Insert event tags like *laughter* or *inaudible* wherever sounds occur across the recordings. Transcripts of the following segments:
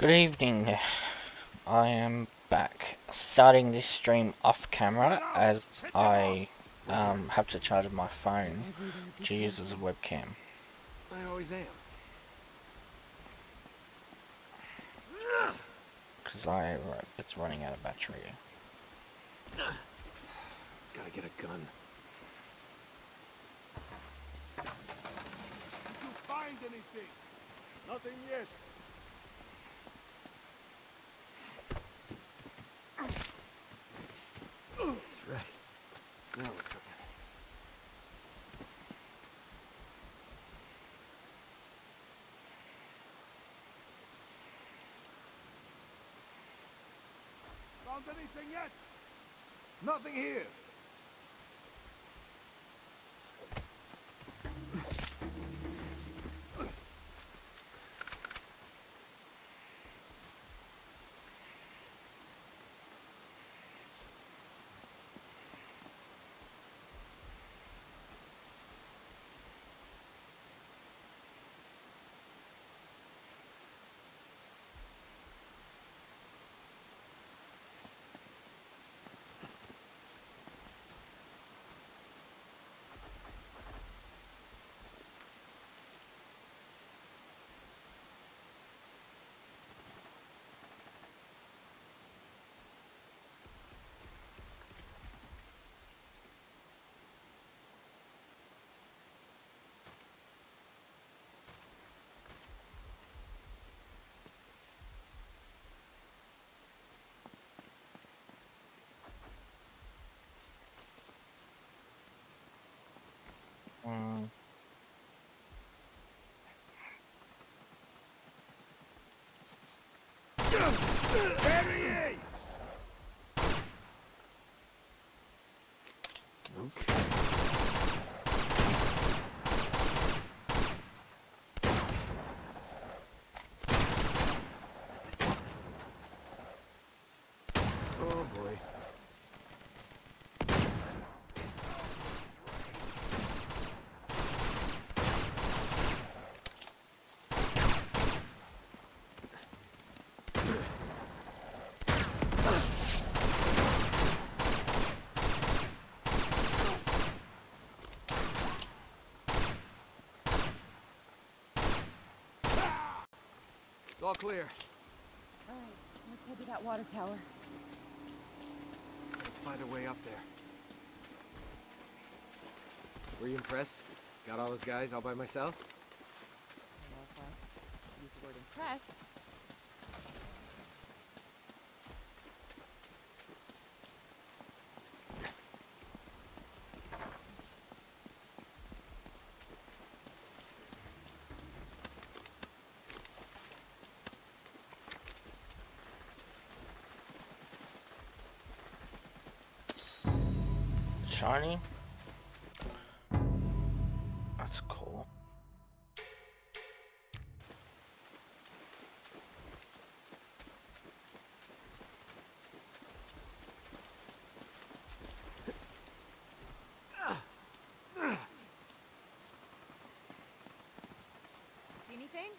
Good evening. I am back, starting this stream off camera as I um, have to charge my phone to use as a webcam. I always am. Because I it's running out of battery. Gotta get a gun. Did you find anything? Nothing yet. That's right. Now we're cooking. Found anything yet? Nothing here. Harry! Okay. Oh boy. It's all clear. Alright, let's head to that water tower. Let's find a way up there. Were you impressed? Got all those guys all by myself? Know if I use the word impressed. Shiny? That's cool. See anything?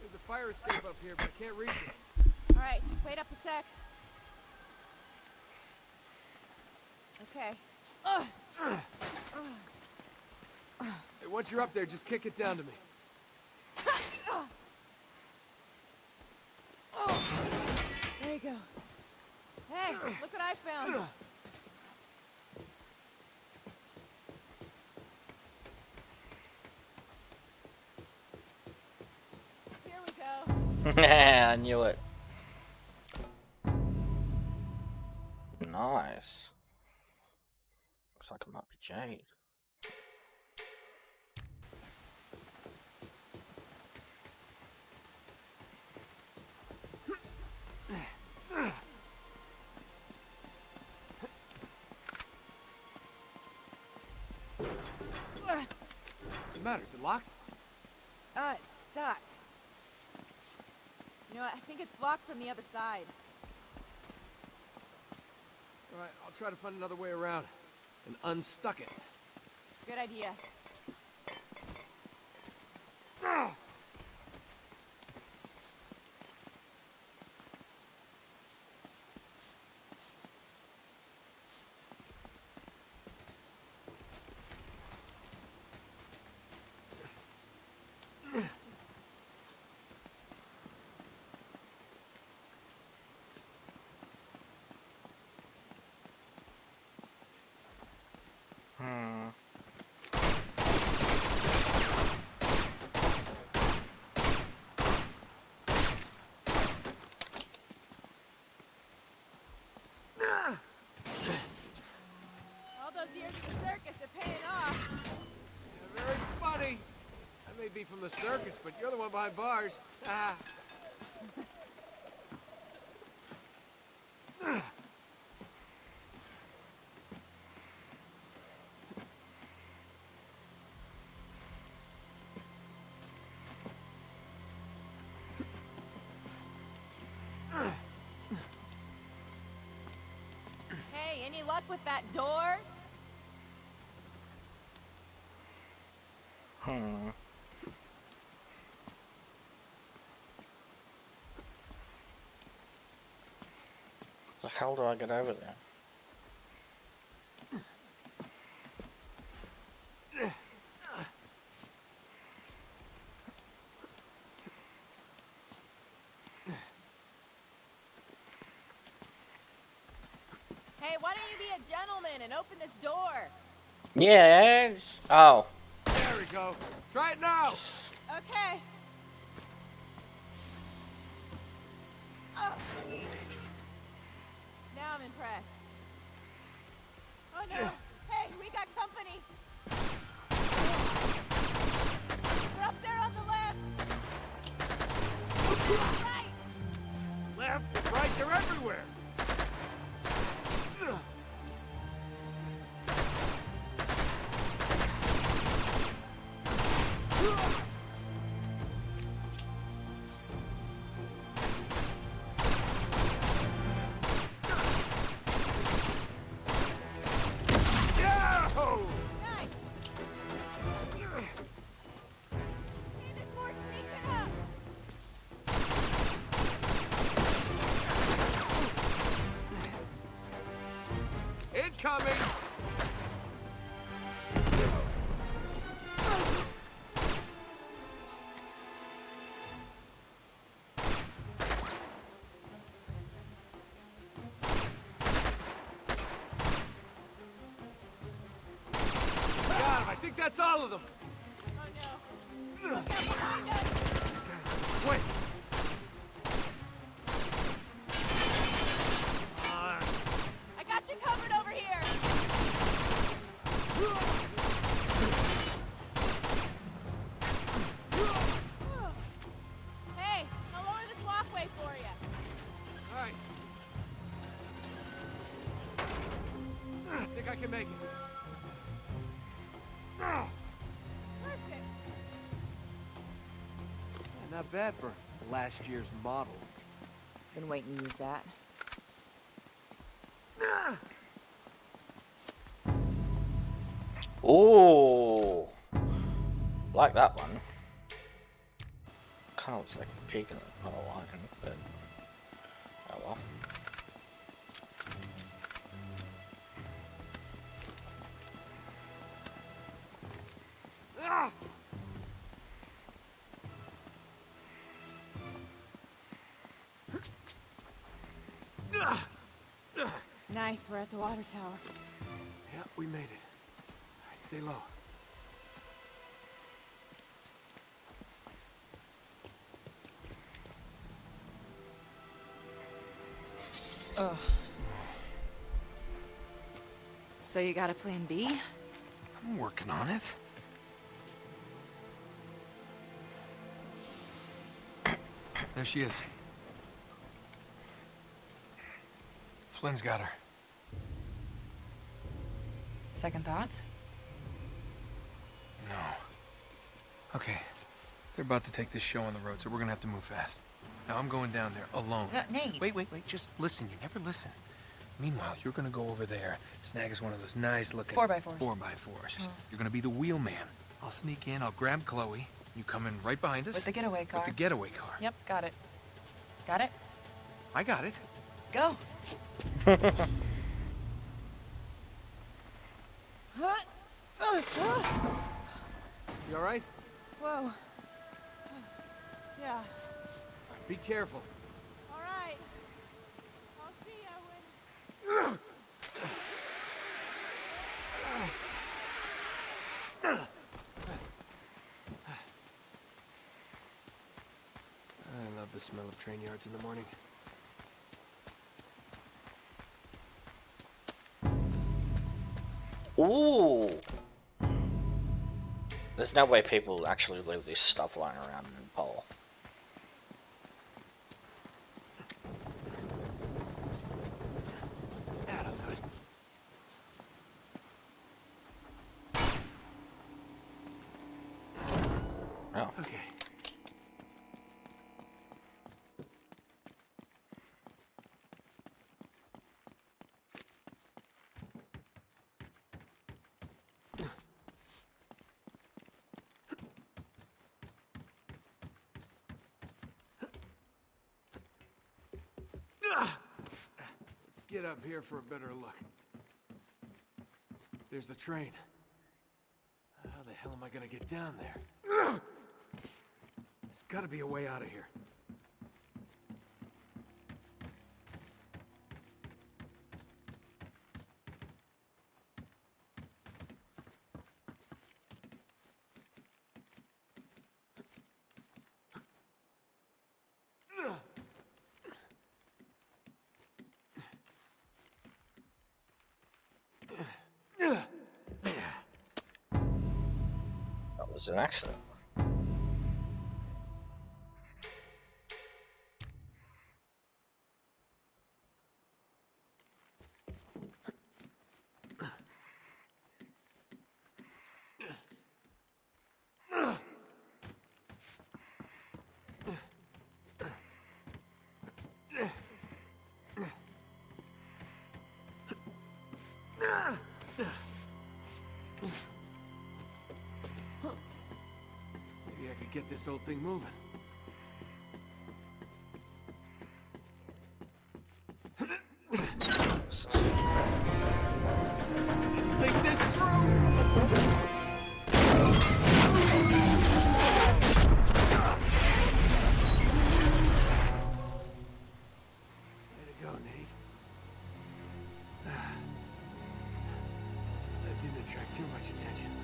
There's a fire escape up here, but I can't reach it. Alright, just wait up a sec. Okay. Ugh. Hey, once you're up there, just kick it down to me. There you go. Hey, look what I found. Here we go. *laughs* I knew it. Might. What's the matter? Is it locked? Ah, it's stuck. You know what? I think it's blocked from the other side. All right, I'll try to find another way around and unstuck it. Good idea. A circus, but you're the one behind bars. Ah. Hey, any luck with that door? Hmm. Hell do I get over there? Hey, why don't you be a gentleman and open this door? Yes. Oh. There we go. Try it now. Okay. Impressed. Oh no! Hey, we got company! We're up there on the left! Right! Left, right, they're everywhere. That's all of them. Not bad for last year's model. Been waiting to use that. Ooh. Like that one. Kind of looks like a pig in a lion, but water tower. Yeah, we made it. All right, stay low. Ugh. So you got a plan B? I'm working on it. There she is. Flynn's got her. Second thoughts? No. Okay. They're about to take this show on the road, so we're gonna have to move fast. Now I'm going down there alone. No, Nate. Wait, wait, wait. Just listen. You never listen. Meanwhile, you're gonna go over there, snag us one of those nice looking Four by fours. Four by 4s hmm. You're gonna be the wheelman. I'll sneak in. I'll grab Chloe. You come in right behind us With the getaway car. with the getaway car. Yep, got it. Got it? I got it. Go. *laughs* careful. All right. I'll see you when... I love the smell of train yards in the morning. Ooh! There's no way people actually leave this stuff lying around here for a better look. There's the train. How the hell am I gonna get down there? There's gotta be a way out of here. an accident. this old thing moving. Ah. didn't attract too much attention.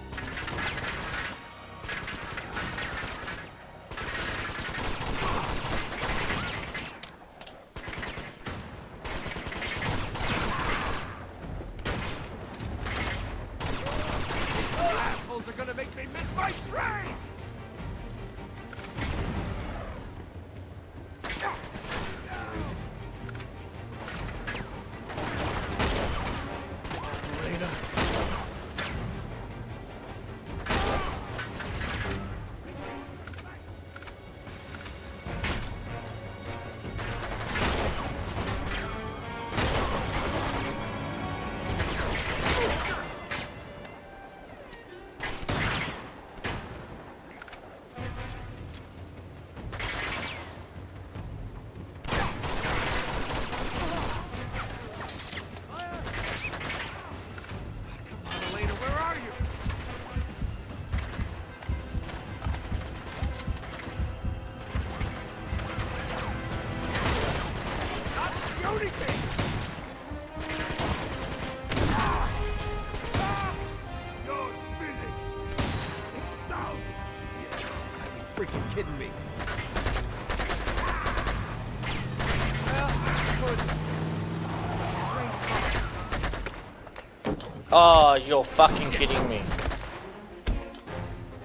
Oh, you're fucking kidding me.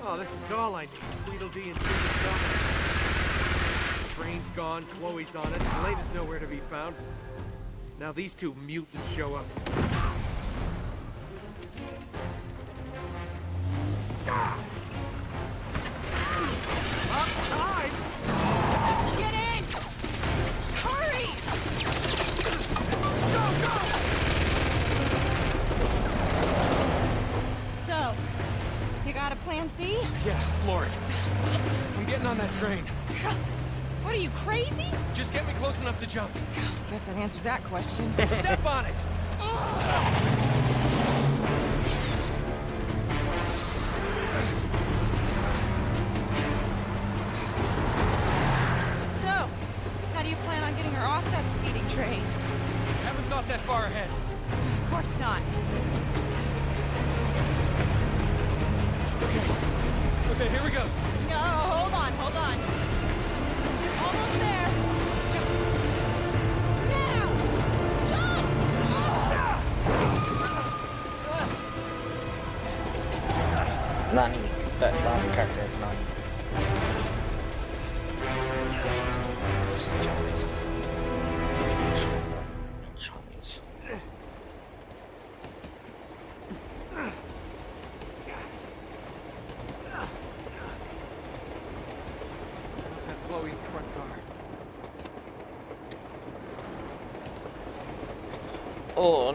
Oh, this is all I need. Tweedledee and Tweedledum. Train's gone, Chloe's on it, Elena's nowhere to be found. Now these two mutants show up. that question. *laughs*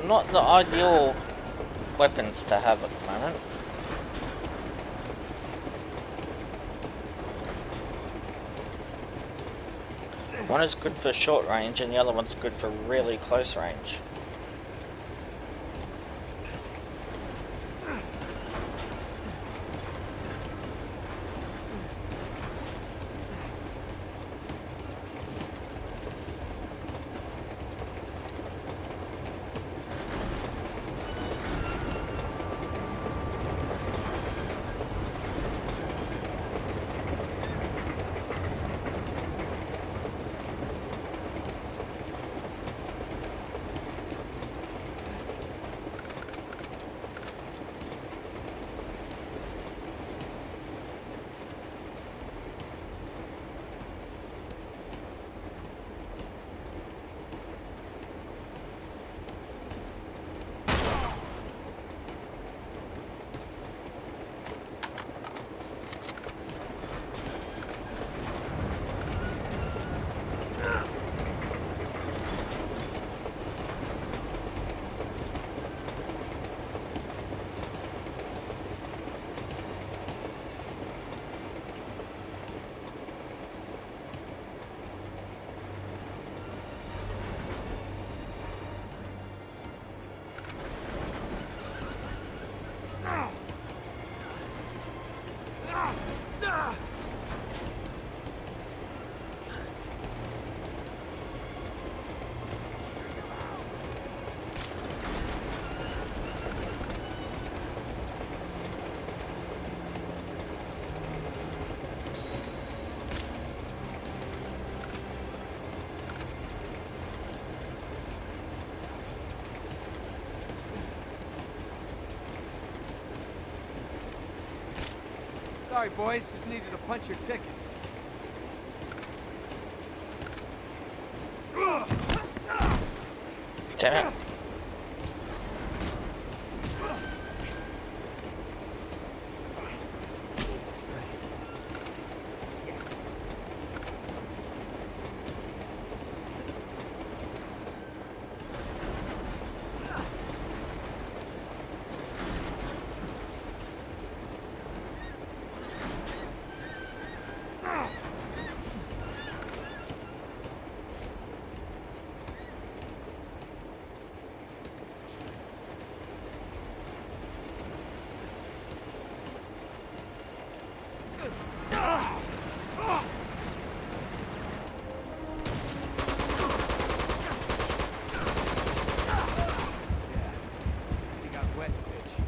not the ideal weapons to have at the moment. One is good for short range and the other one's good for really close range. Sorry, boys, just needed to punch your tickets. Damn it. Yes. Yeah. You got wet, bitch.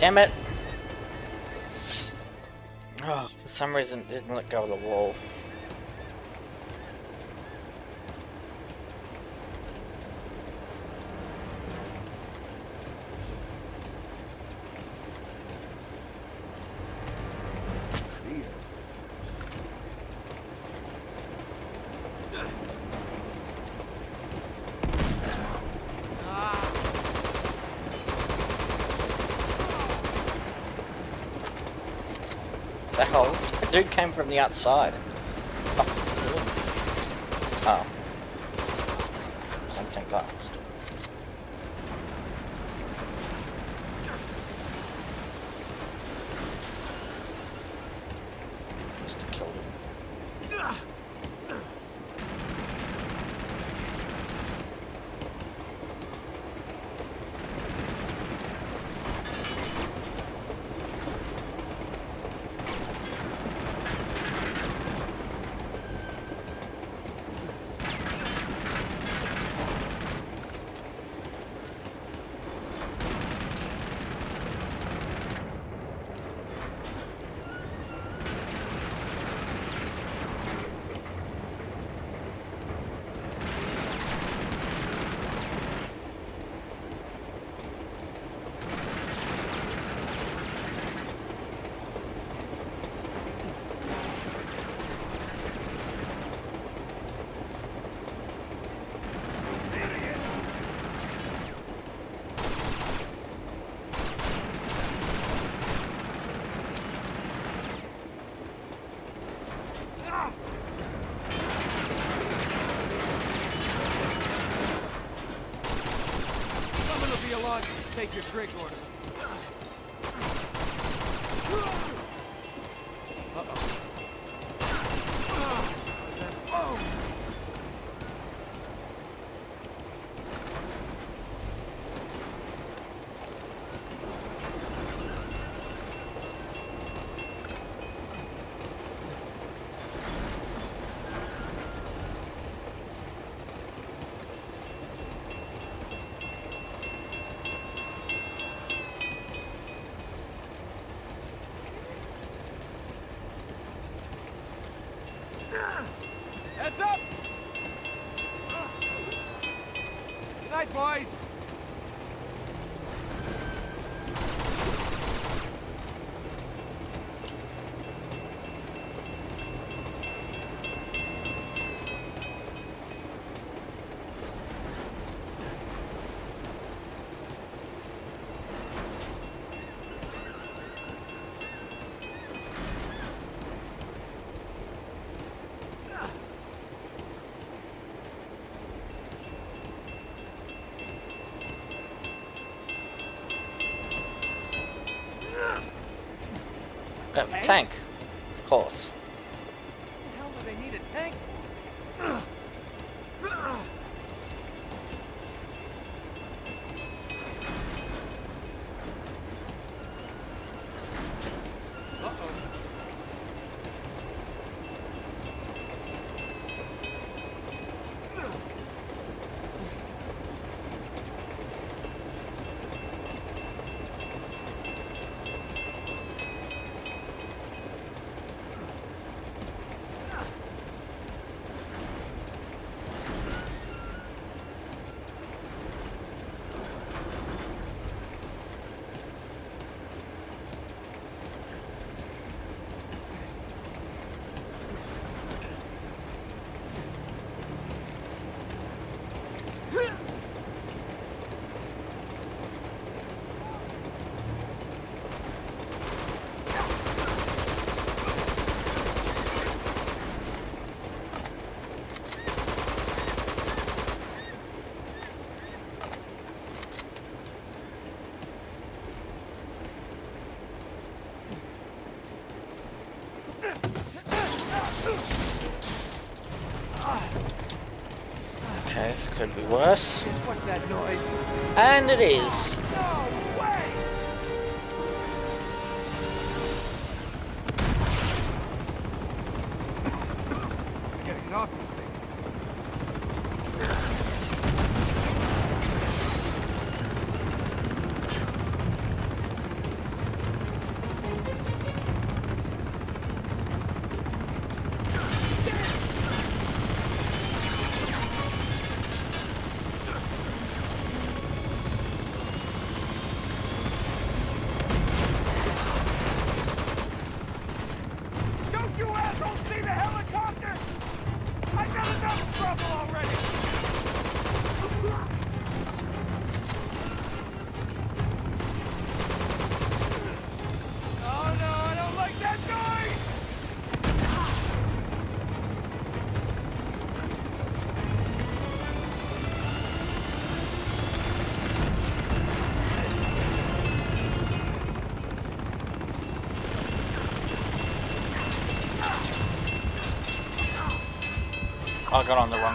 Damn it! Oh, for some reason it didn't let go of the wall. dude came from the outside. Major Trigor. tank. tank. us. What's that noise? And it is.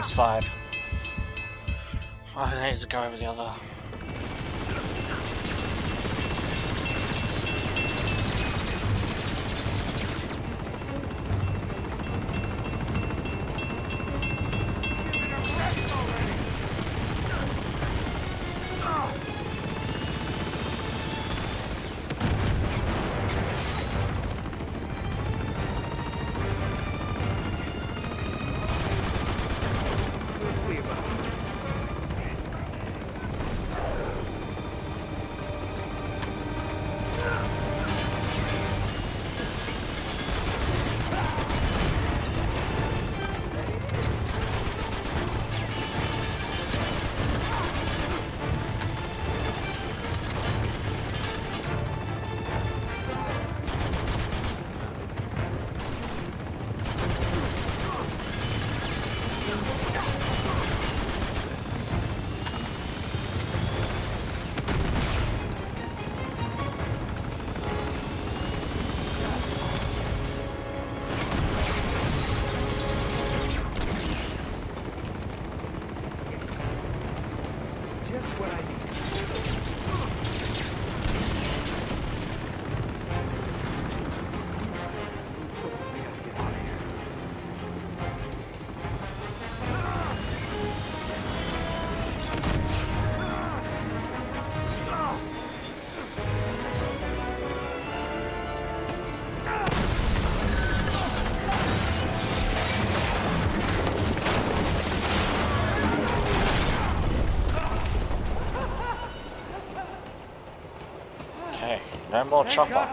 side. I need to go over the other Den bortsatta.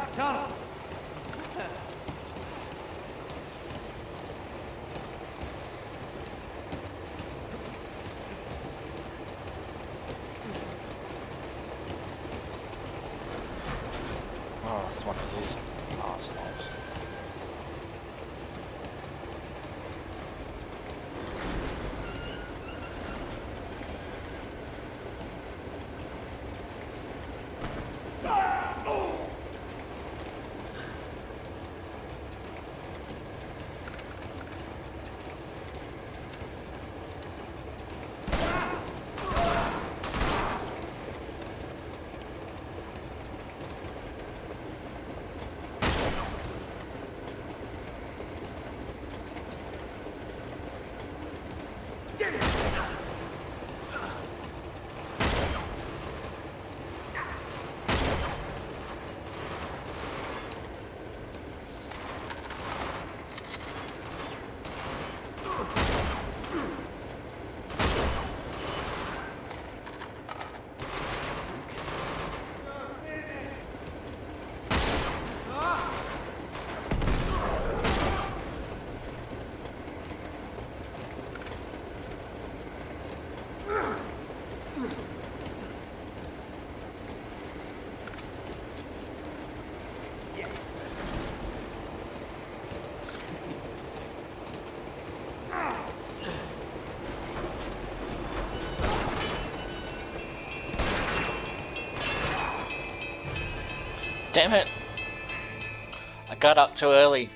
damn it. I got up too early.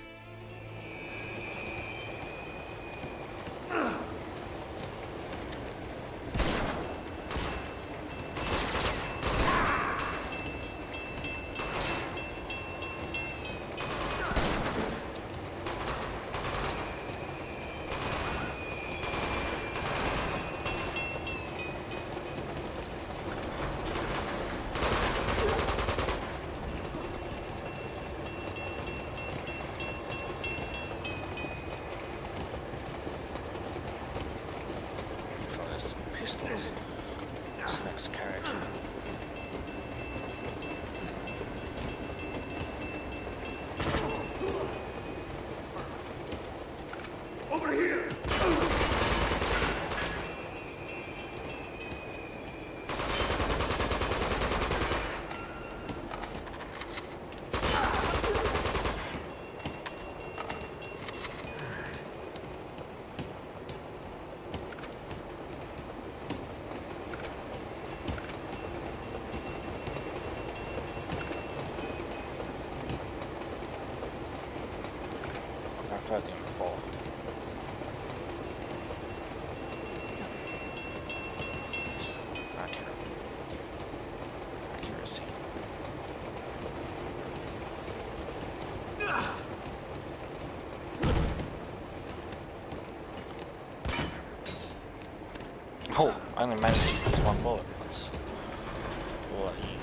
Oh, I only managed to use one bullet. That's bloody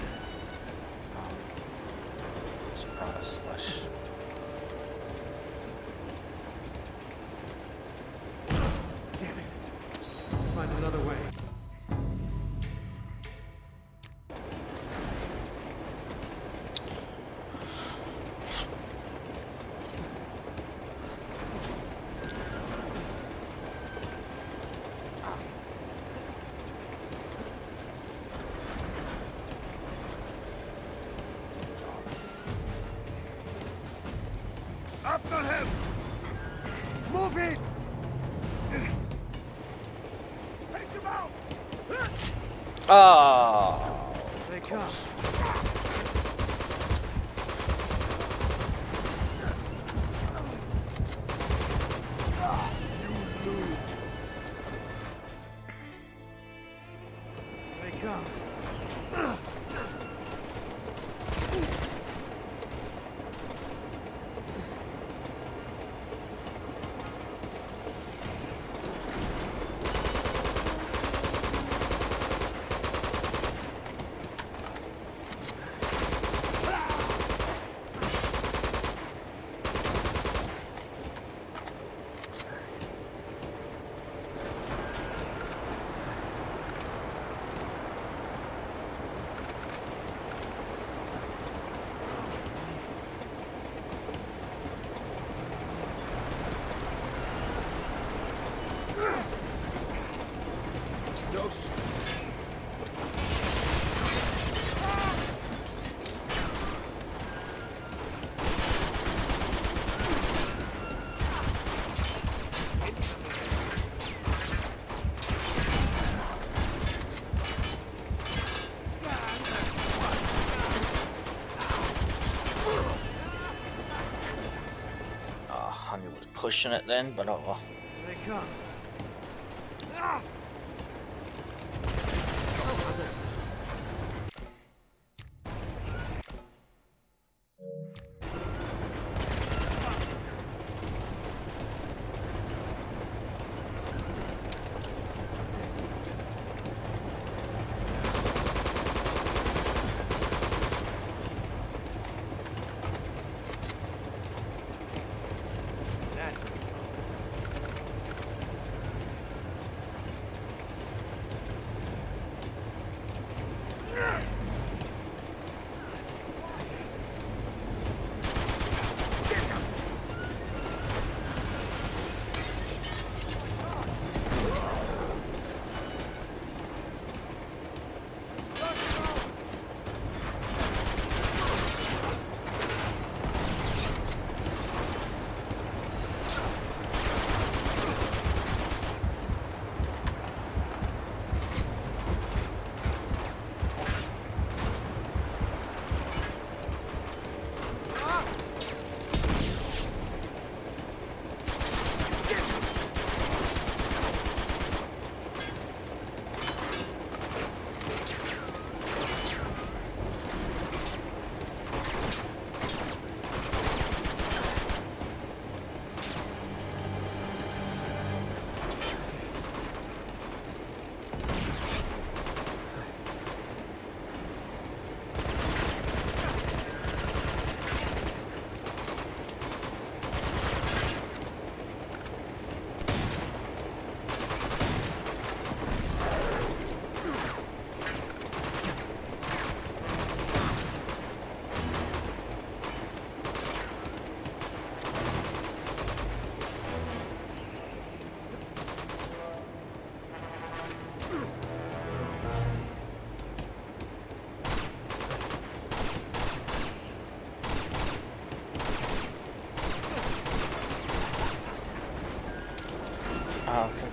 pushing it then, but oh well.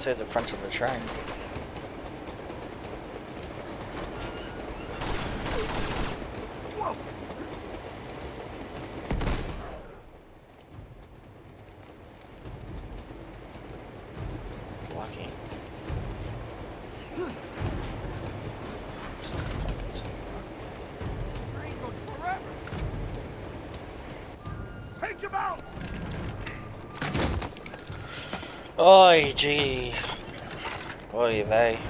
Oh, see the front of the train. It's lucky. Oi, velho.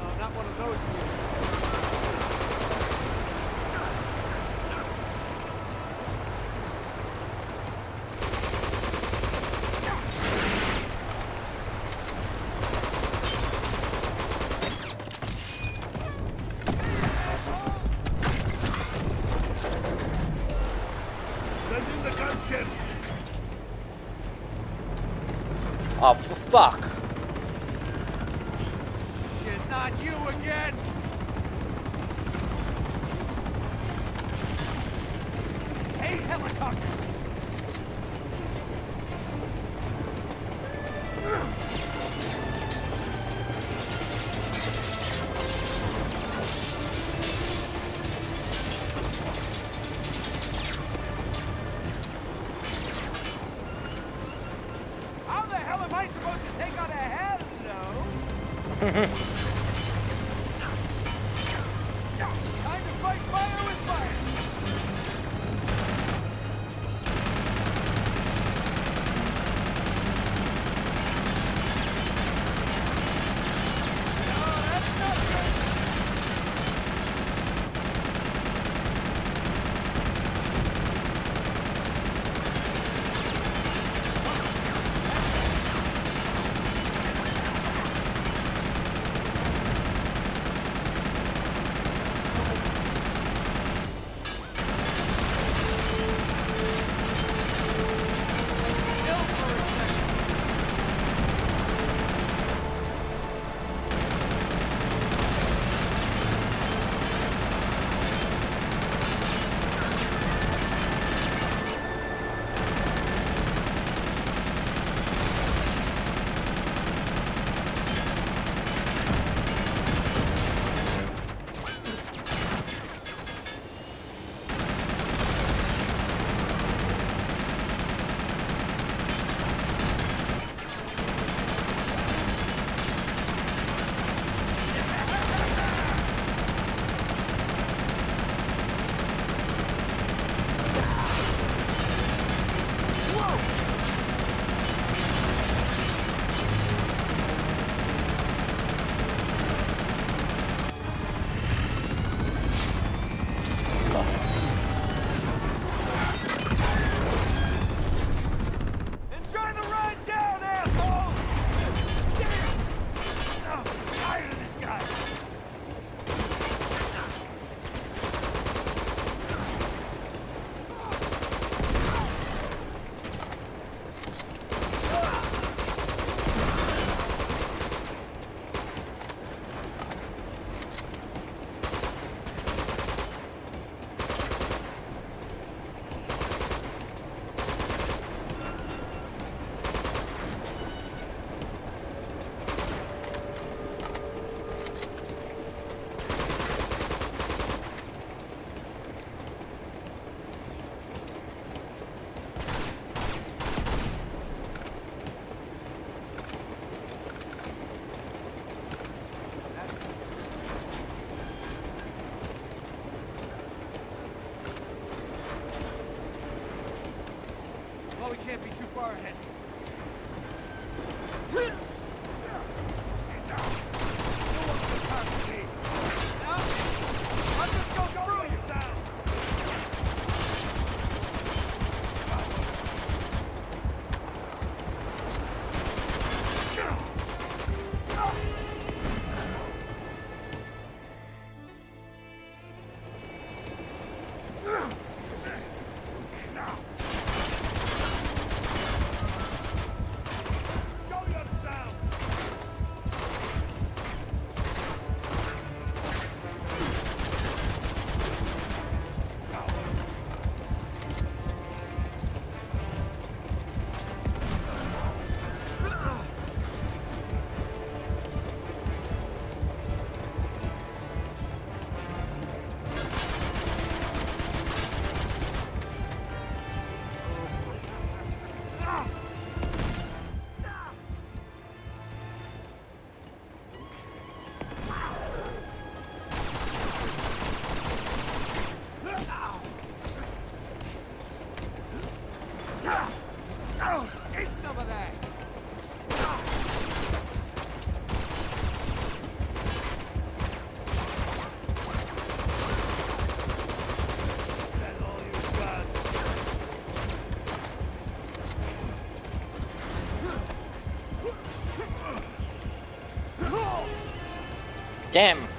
Damn!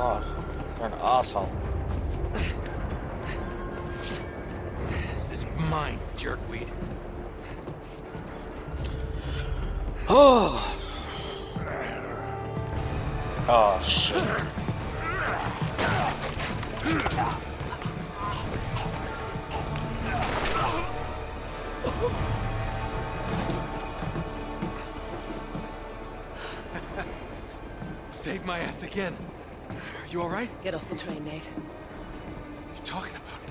God, you're an asshole. This is mine, jerkweed. Oh! Oh shit. Saved my ass again. You alright? Get off the train, Nate. What are you talking about?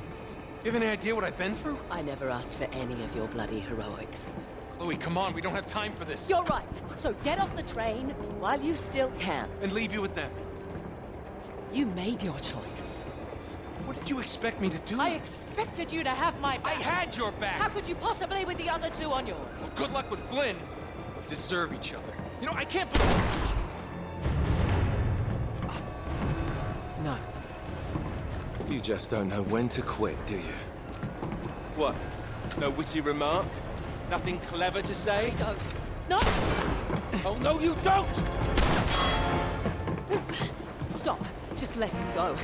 You have any idea what I've been through? I never asked for any of your bloody heroics. Chloe, come on, we don't have time for this. You're right. So get off the train while you still can. And leave you with them. You made your choice. What did you expect me to do? I expected you to have my back. I had your back! How could you possibly with the other two on yours? Good luck with Flynn. We Deserve each other. You know, I can't believe... You just don't know when to quit, do you? What? No witty remark? Nothing clever to say? I don't. No! Oh, no, you don't! Stop. Just let him go.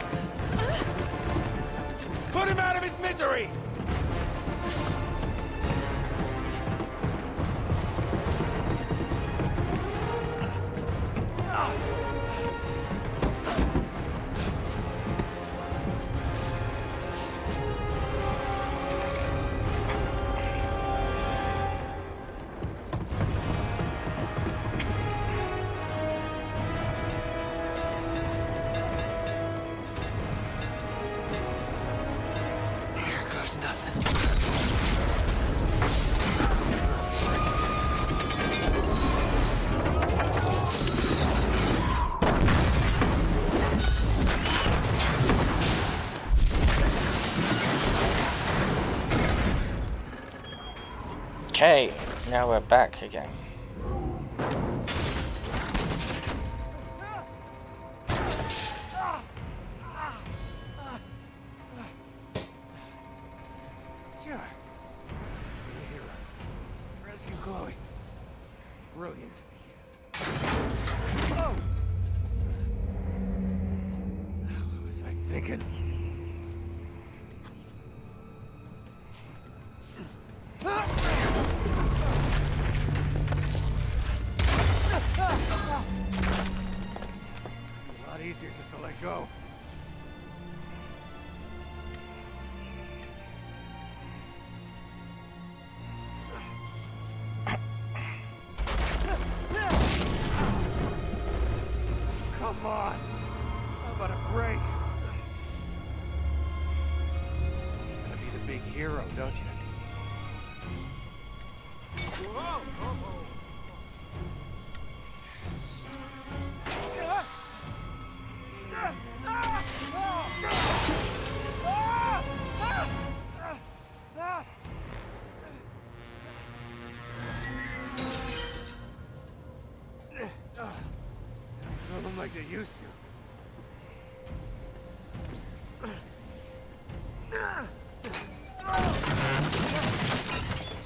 Put him out of his misery! Okay, now we're back again. Sure. They used to.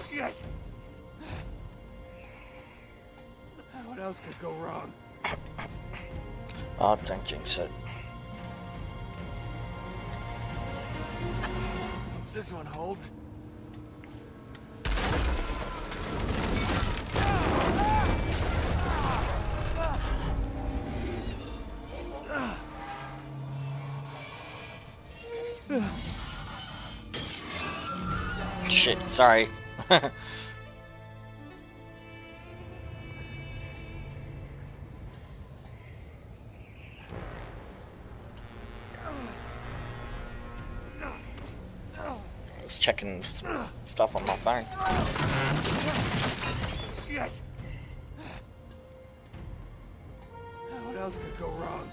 Shit! What else could go wrong? Oh, don't jinx it. Sorry. Just checking stuff on my phone. Shit! What else could go wrong?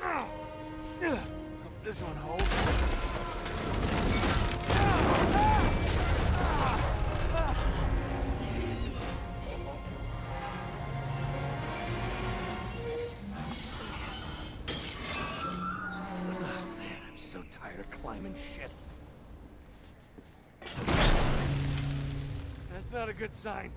Hope This one holds. Shit. That's not a good sign.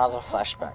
Another flashback.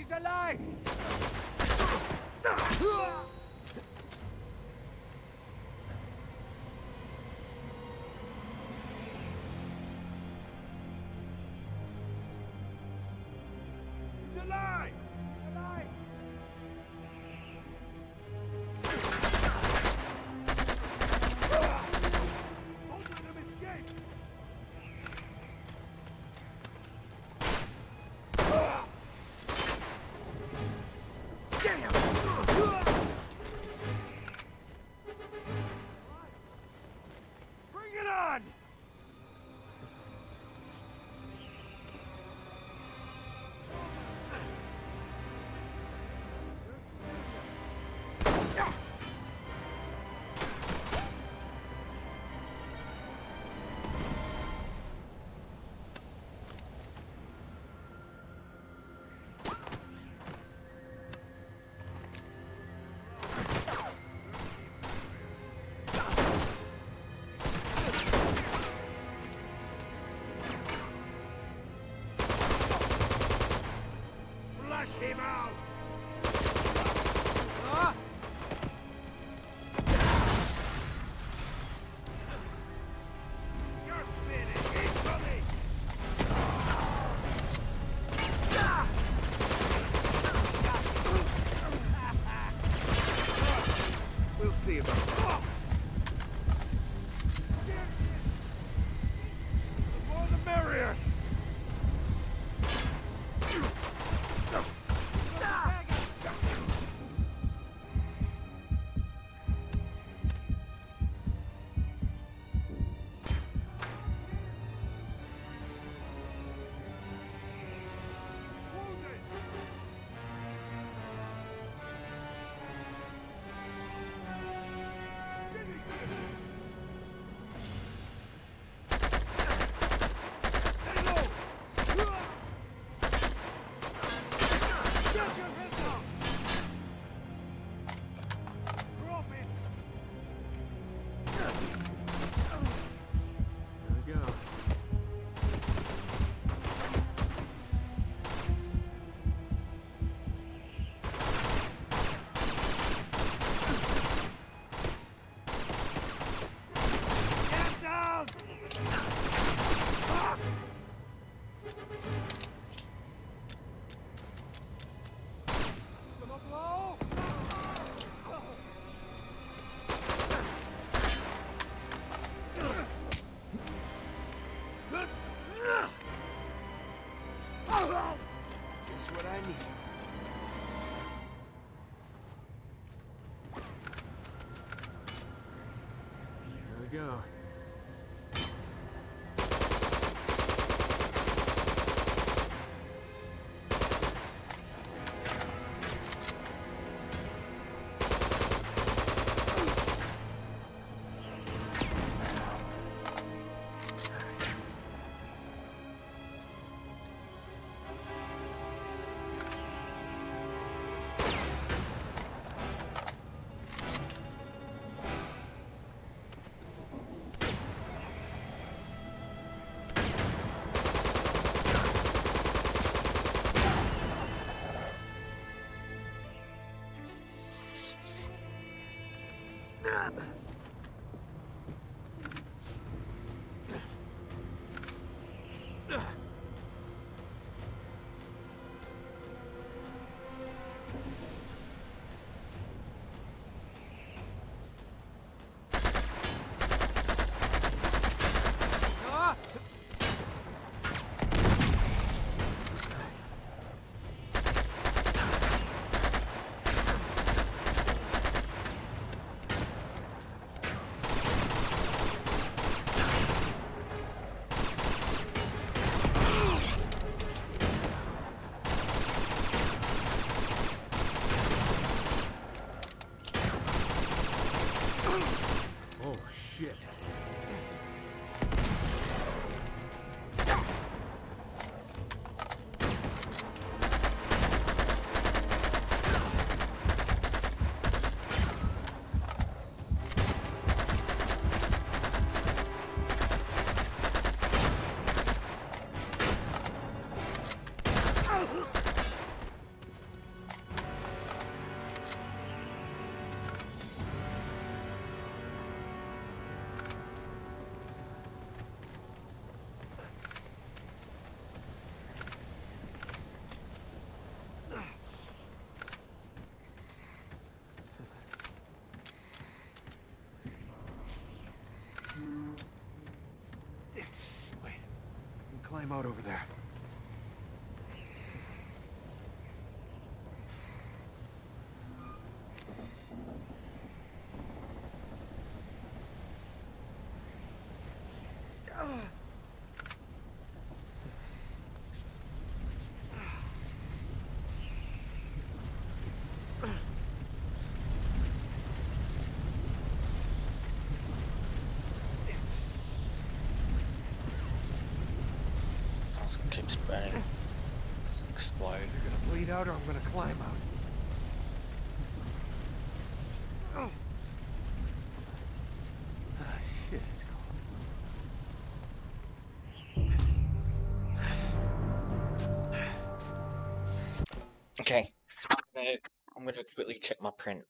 He's alive! see about that. Climb out over there. It keeps burning. Doesn't explode. You're gonna bleed out or I'm gonna climb out. Oh. Ah, shit, it's cold. Okay. I'm gonna quickly check my print.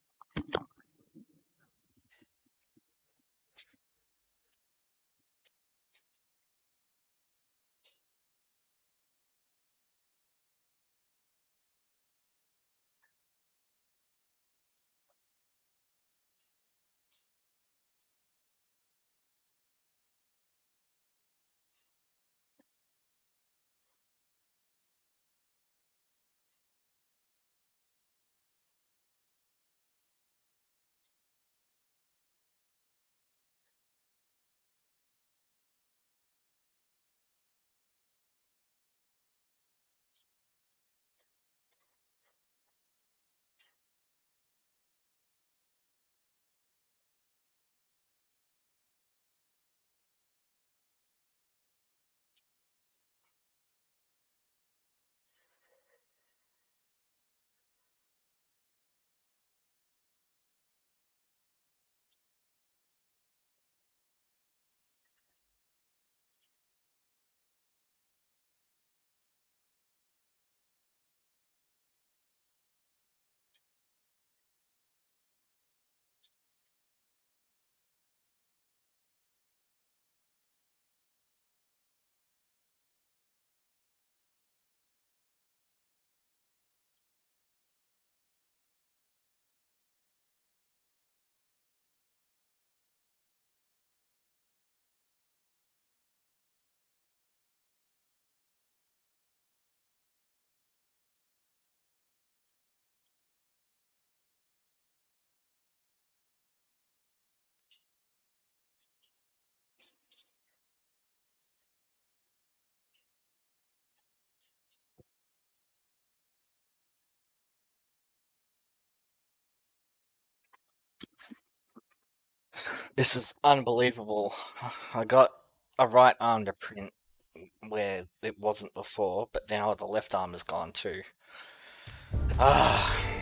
This is unbelievable. I got a right arm to print where it wasn't before, but now the left arm is gone too. Ah.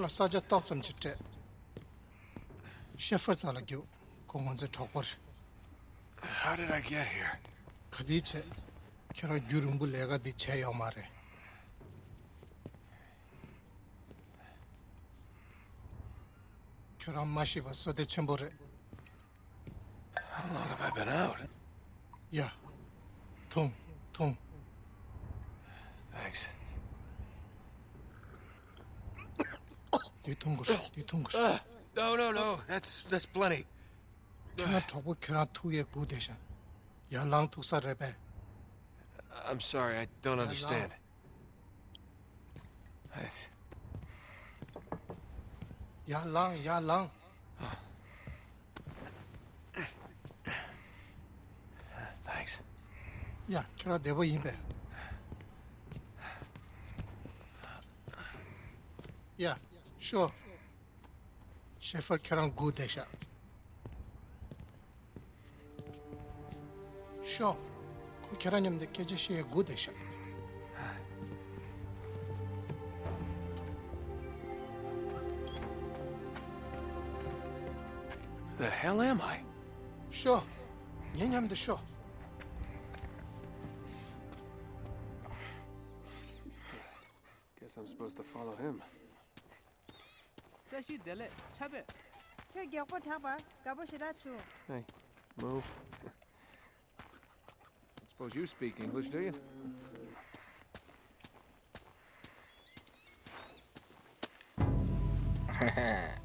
la saja top sam chitte shefer sa la gyu kongon ze thokor how did i get here? khabi che kera gyurum bu lega di che yo mare kera mashi ba so de chembore how long have i been out? yeah tum tum Di tungur, di tungur. Ah, no, no, no. That's that's plenty. Kira thobo kira tuye gu desha. Ya lang tuksa rebe. I'm sorry, I don't understand. Ya lang, ya lang. Thanks. Ya, kira debo yinbe. Ya, sure. Shepherd kira gu desha. Sure. Ko kira nyamde keje shiye gu desha. The hell am I? Sure. Nye nyamde sure. Guess I'm supposed to follow him. Tashi dele, chabe. Gyakpo thapa. Hey. Suppose you speak English, do you? Ha *laughs*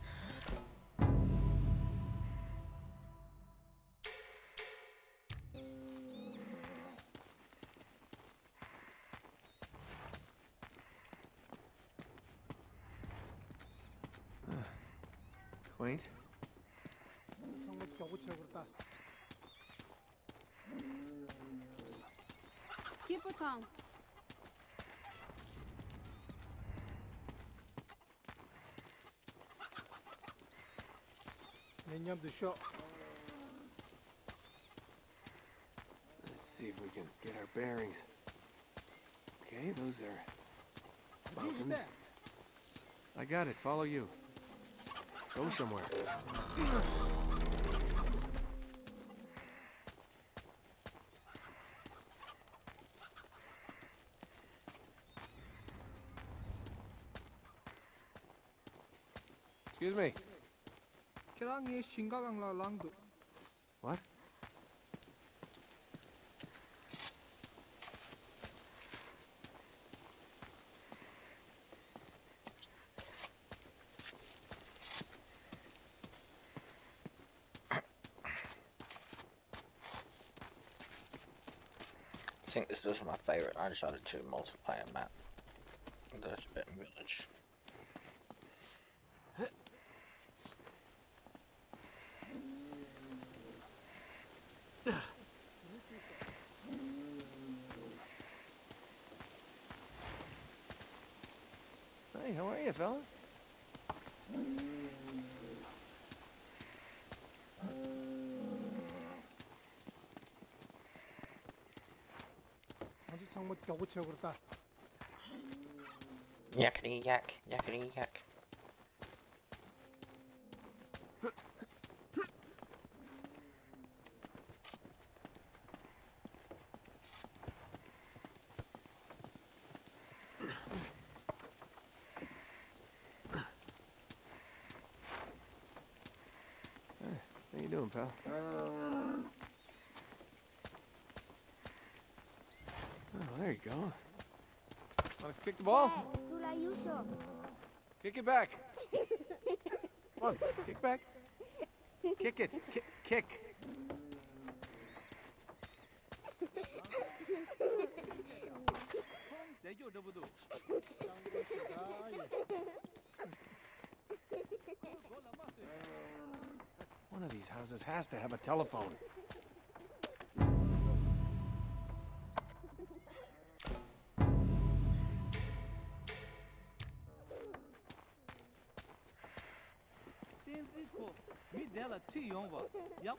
Nye nyamde sure. Let's see if we can get our bearings. Okay, those are mountains. I got it. Follow you. Go somewhere. Excuse me. La Langdu. What? I think this is my favorite I decided to 2 multiplayer map. That's Bitten Village. cię obrota. Jak nijak, jak. Ball? Kick it back. Come on, kick back. Kick it. Kick. kick. One of these houses has to have a telephone.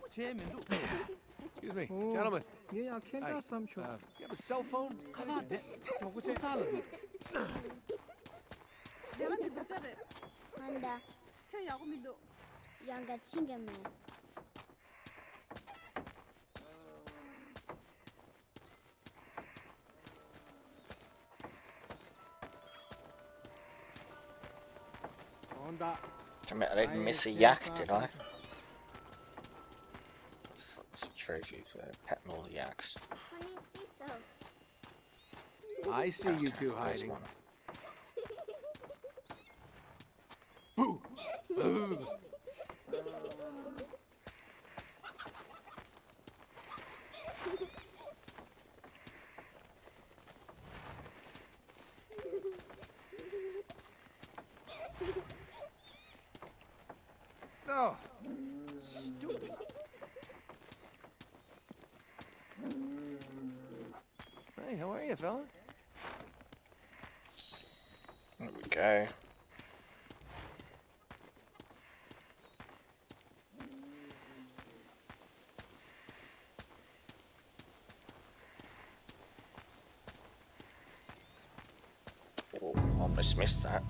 Excuse *coughs* me, Oh. gentlemen. 얘야 Hi. 캔자 삼촌. Uh, you have a cell phone? 가만 내 저거 제 살라도. 내한테 도자래. Anda, 형 야구민도. yang chinga man. 온다. Damn it, I didn't miss a yak, did I? It's a trophy for petting all the yaks. I see you two There's hiding. one. Hey, how are you, fella? There we go. Oh, almost missed that.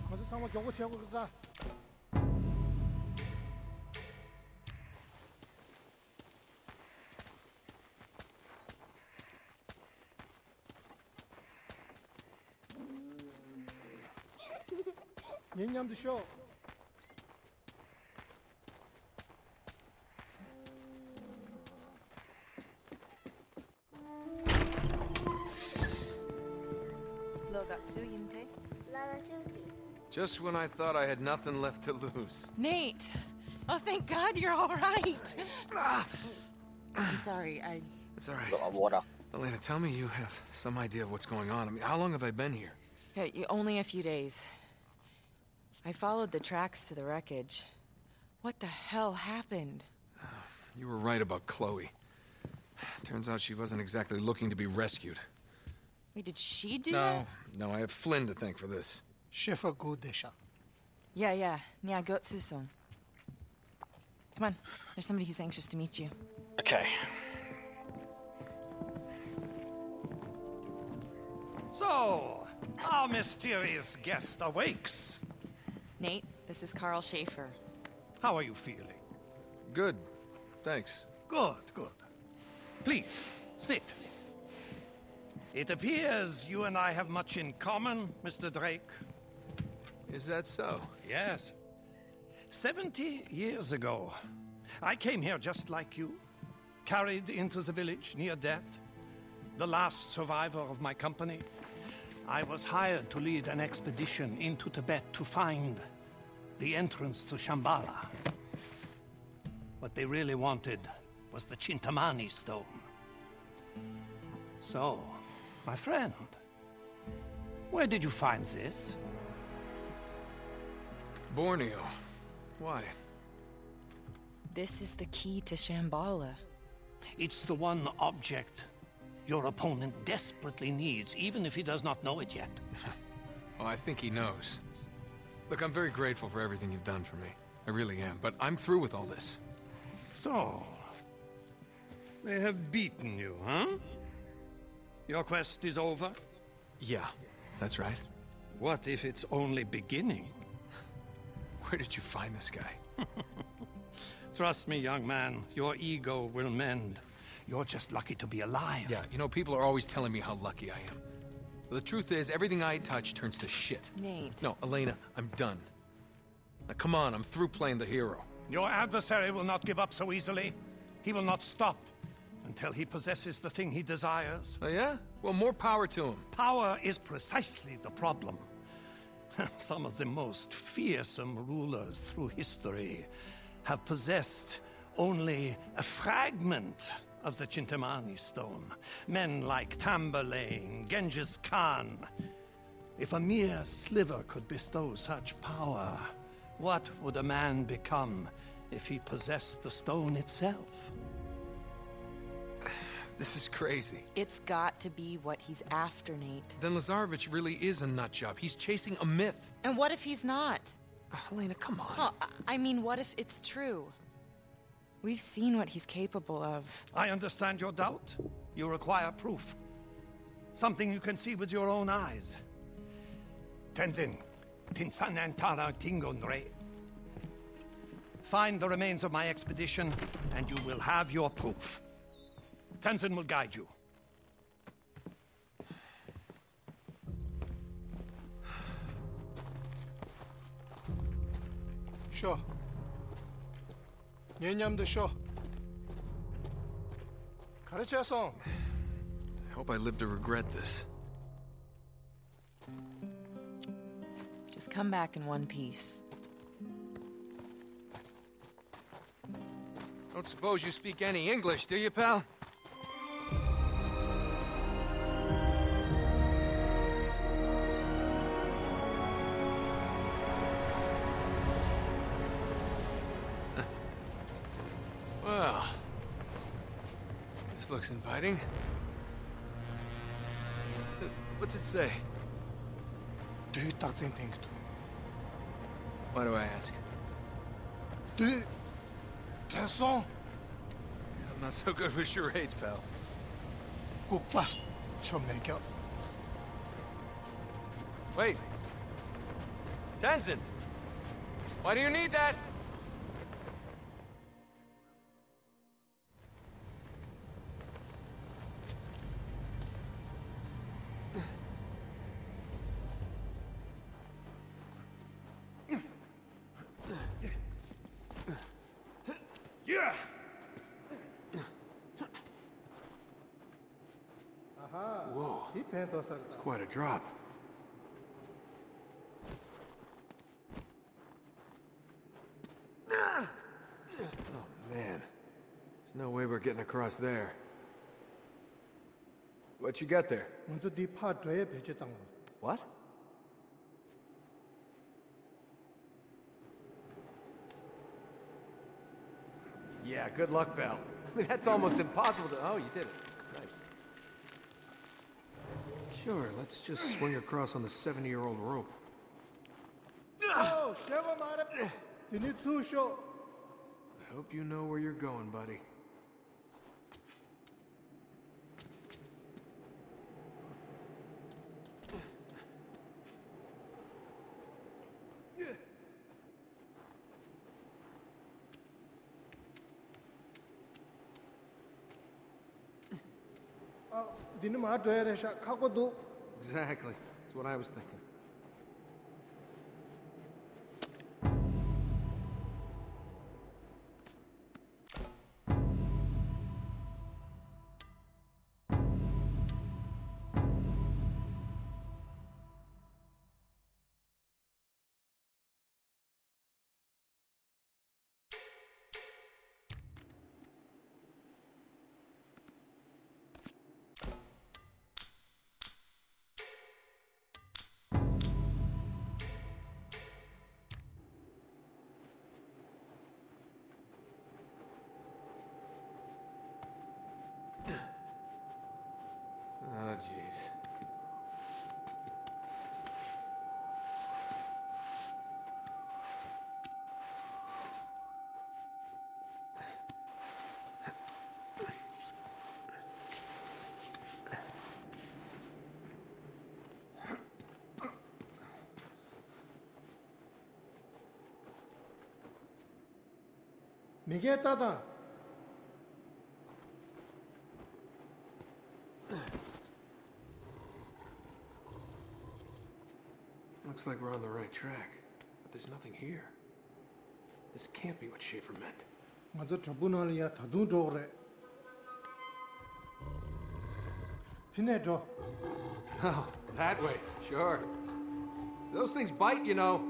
time to. Just when I thought I had nothing left to lose. Nate! Oh, thank God you're all right. Ah. I'm sorry, I... It's all right. Water. Elena, tell me you have some idea of what's going on. I mean, how long have I been here? Uh, yeah, only a few days. I followed the tracks to the wreckage. What the hell happened? You were right about Chloe. Turns out she wasn't exactly looking to be rescued. Wait, did she do no, that? No, I have Flynn to thank for this. Schiffer Gudesha. Yeah, yeah. Yeah, Gotsu-san. Come on. There's somebody who's anxious to meet you. Okay. So, our mysterious guest awakes. Nate, this is Carl Schaefer. How are you feeling? Good. Thanks. Good, good. Please, sit. It appears you and I have much in common, Mr. Drake. Is that so? Yes. Seventy years ago, I came here just like you, carried into the village near death, the last survivor of my company. I was hired to lead an expedition into Tibet to find the entrance to Shambhala. What they really wanted was the Chintamani stone. So, my friend, where did you find this? Borneo. Why? This is the key to Shambhala. It's the one object your opponent desperately needs, even if he does not know it yet. *laughs* Oh, I think he knows. Look, I'm very grateful for everything you've done for me. I really am, but I'm through with all this. So, they have beaten you, huh? Your quest is over? Yeah, that's right. What if it's only beginning? *laughs* Where did you find this guy? *laughs* Trust me, young man, your ego will mend. You're just lucky to be alive. Yeah, you know, people are always telling me how lucky I am. But the truth is, everything I touch turns to shit. Nate. No, Elena, I'm done. Now, come on, I'm through playing the hero. Your adversary will not give up so easily. He will not stop until he possesses the thing he desires. Oh, yeah? Well, more power to him. Power is precisely the problem. *laughs* Some of the most fearsome rulers through history have possessed only a fragment of the Chintamani stone. Men like Tamburlaine, Genghis Khan. If a mere sliver could bestow such power, what would a man become if he possessed the stone itself? *sighs* This is crazy. It's got to be what he's after, Nate. Then Lazarevic really is a nut job. He's chasing a myth. And what if he's not? Uh, Elena, come on. Oh, I- I mean, what if it's true? We've seen what he's capable of. I understand your doubt. You require proof. Something you can see with your own eyes. Tenzin, Tinsan Tinsanantara Tingonre. Find the remains of my expedition, and you will have your proof. Tenzin will guide you. 쉬 I hope I live to regret this. Just come back in one piece. Don't suppose you speak any English, do you, pal? looks inviting. What's it say? Why do I ask? Yeah, I'm not so good with charades, pal. Wait. Tenzin! Why do you need that? It's quite a drop. Oh, man. There's no way we're getting across there. What you got there? What? Yeah, good luck, Bell. *laughs* I mean, that's almost impossible to... Oh, you did it. Sure, let's just swing across on the 70-year-old rope. *sighs* I hope you know where you're going, buddy. Exactly. That's what I was thinking. 미게 따다. Looks like we're on the right track, but there's nothing here. This can't be what Schaefer meant. 맞아 저분을이야 다도 저래 피네 저 Oh, that way. Sure. Those things bite, you know.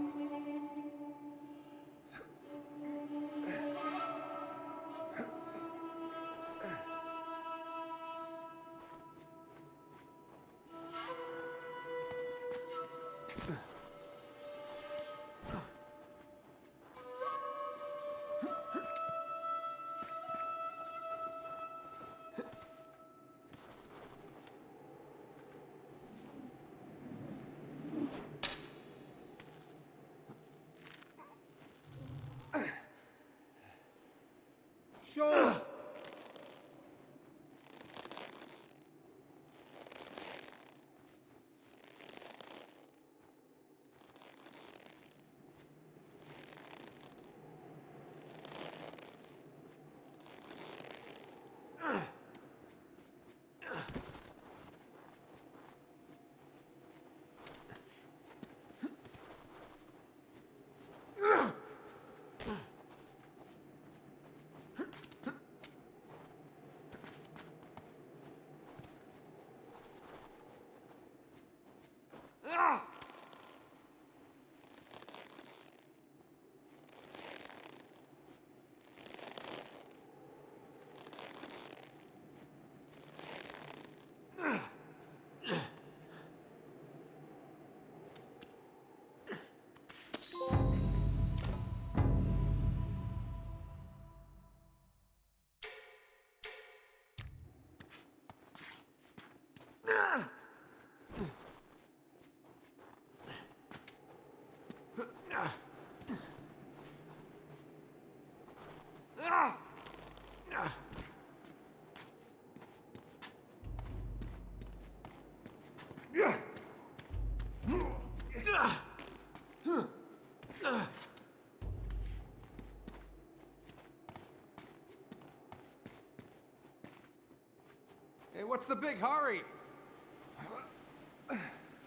Hey, what's the big hurry?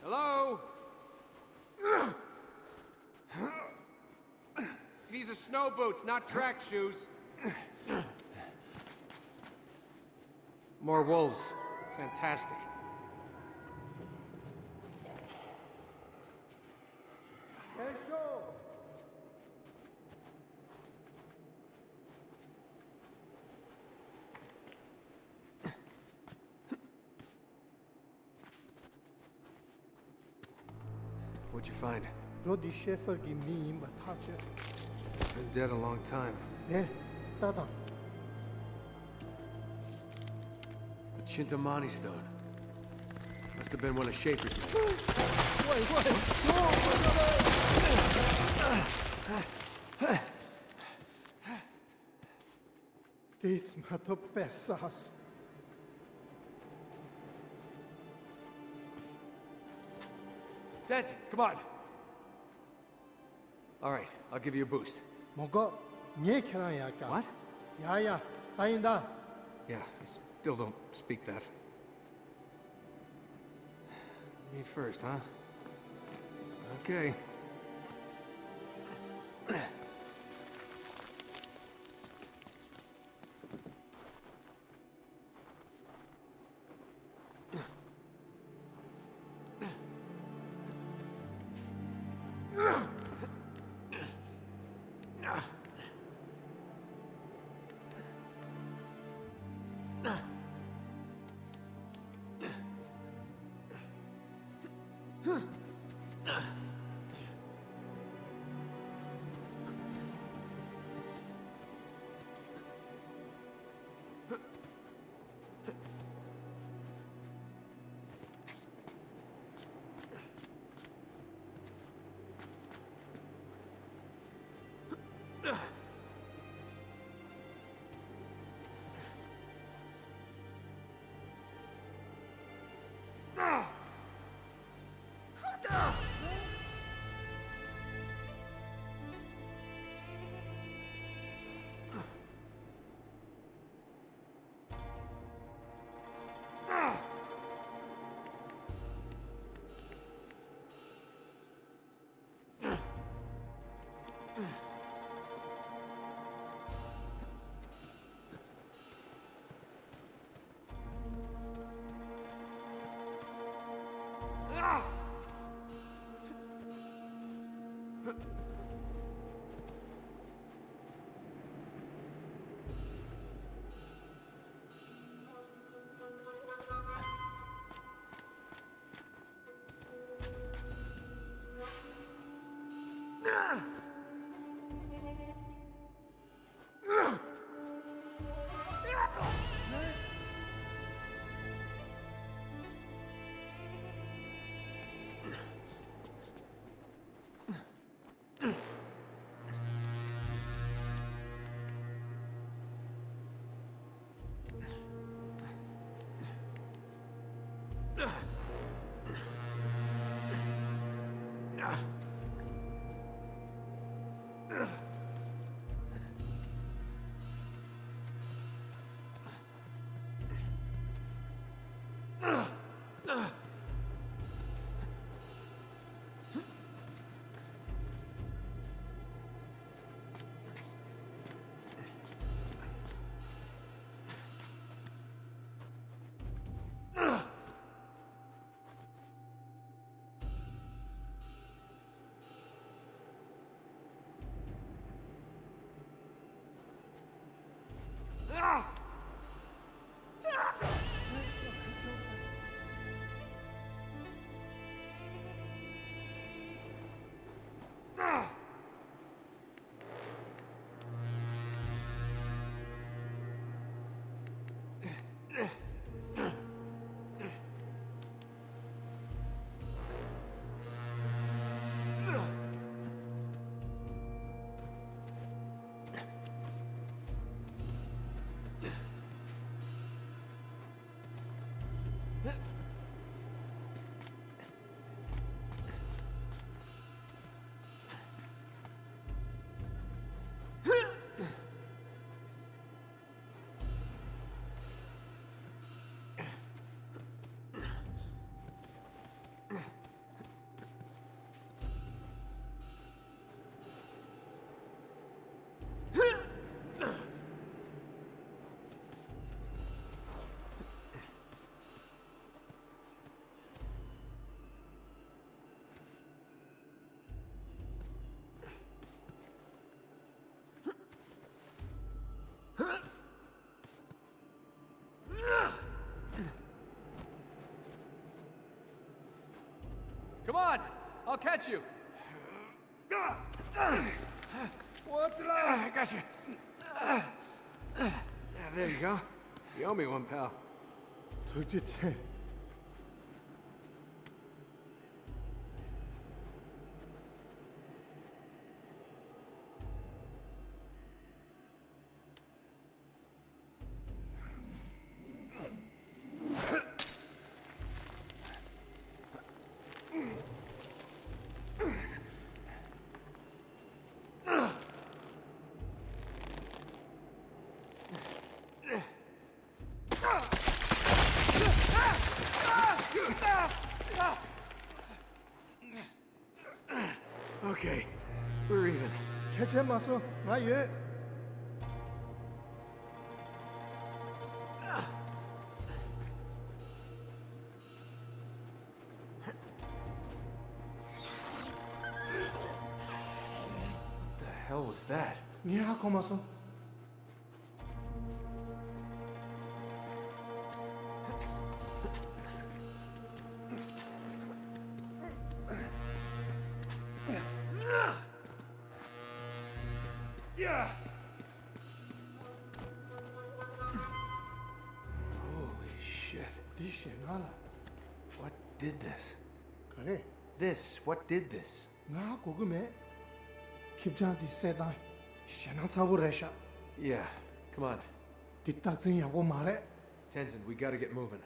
Hello? These are snow boots, not track shoes. More wolves. Fantastic. What'd you find? die Schäfer genehm at Hatcher. Been dead a long time. Eh, Dada. The Chintamani stone. Must have been one of Schaefer's men. Wait, wait! No, no, Dit ma to pesas. Tenzin, come on. All right, I'll give you a boost. What? Yeah, yeah, ainda. Yeah, I still don't speak that. Me first, huh? Okay. on! I'll catch you! What's? I got you. Yeah, there you go. You owe me one, pal. Two. muscle. Not yet. What the hell was that? Mira, muscle. Yeah! Holy shit. This Nala. What did this? Kare. This, what did this? Nga kogume. Kipja di sedai. Shenan sabu resha. Yeah, come on. Tenzin, we gotta get moving.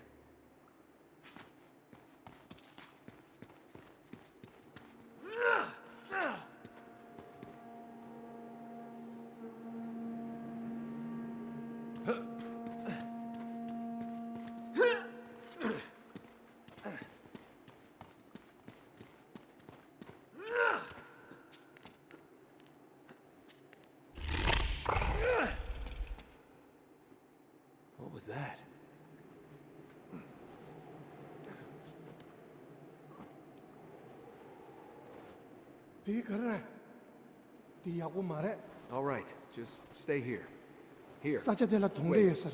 All right, just stay here. Here. Wait.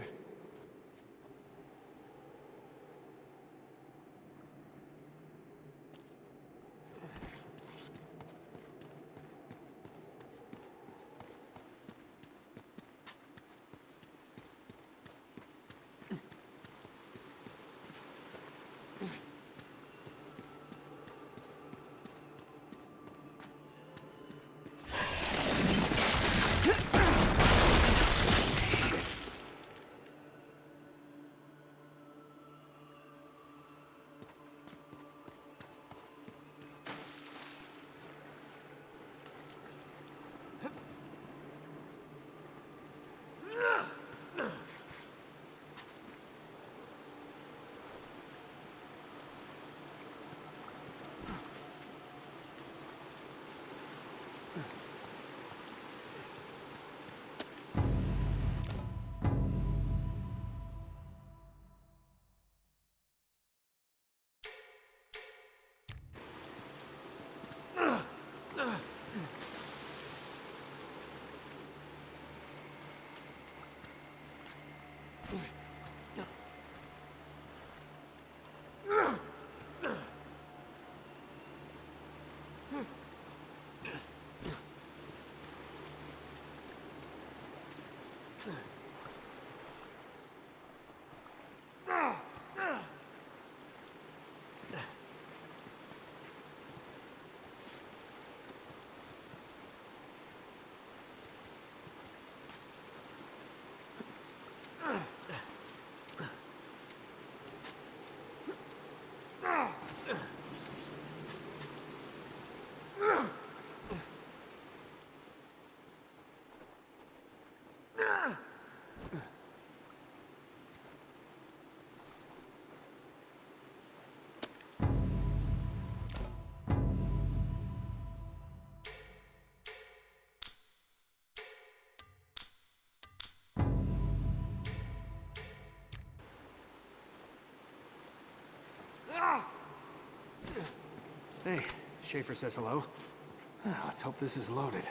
Hey, Schaefer says hello. Ah, Let's hope this is loaded.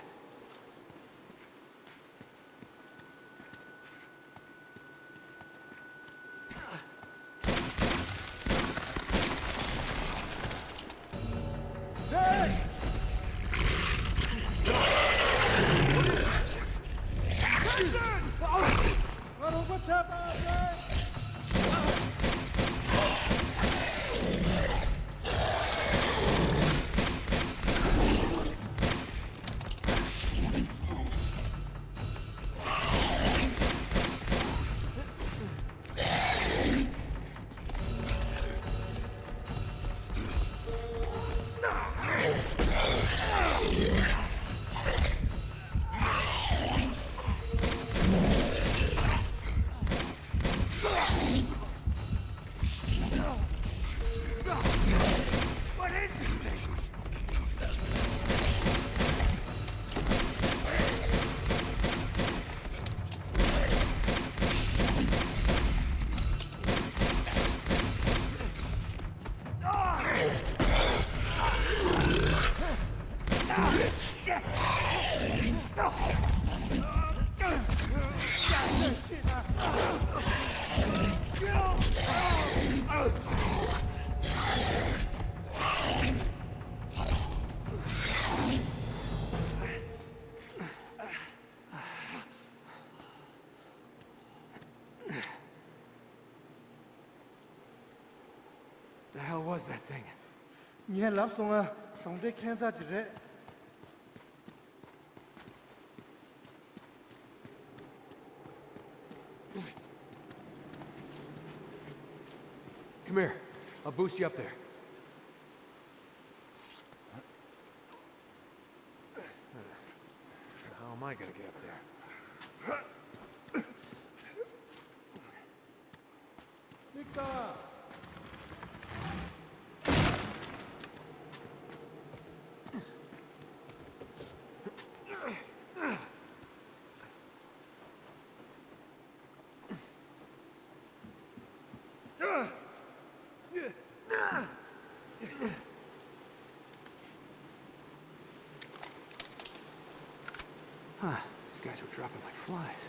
that thing. Come here. I'll boost you up there. These guys were dropping like flies.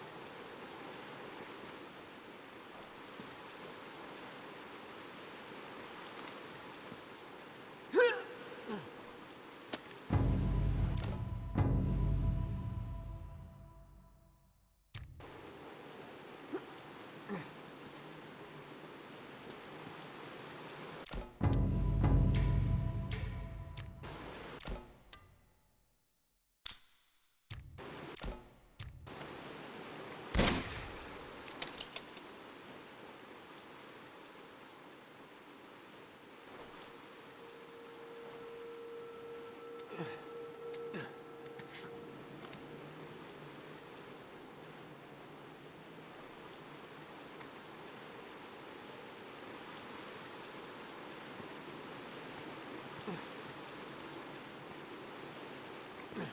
Uh,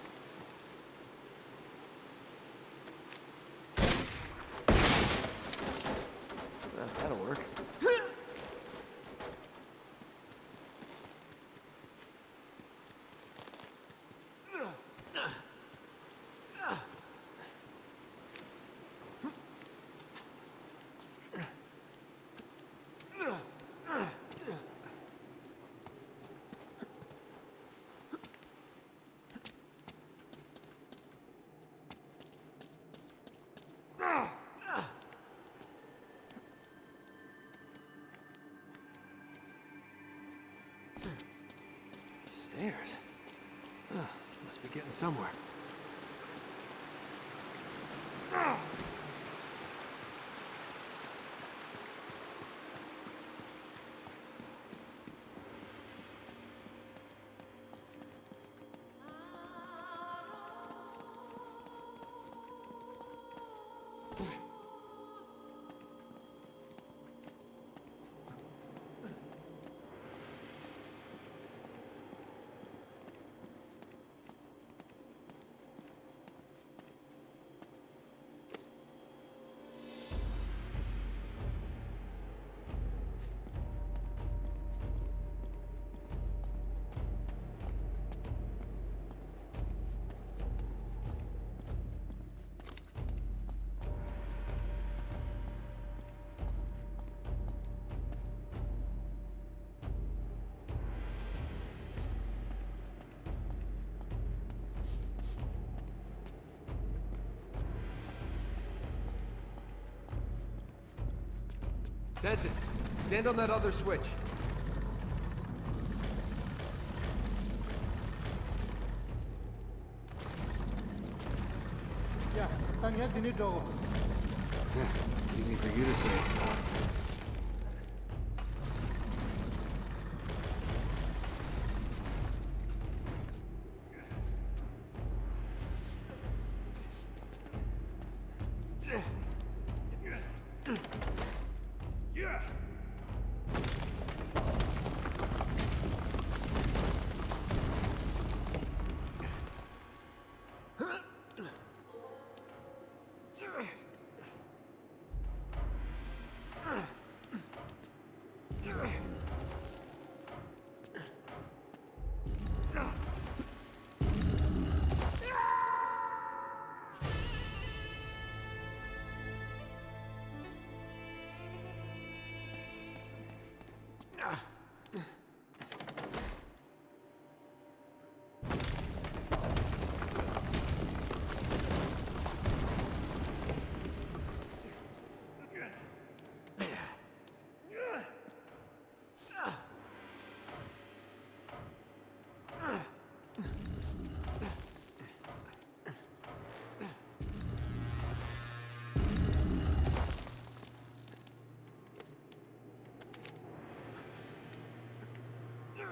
Stairs? Huh, must be getting somewhere. Benson, stand on that other switch. Yeah, Tanya, didn't you Easy for you to say.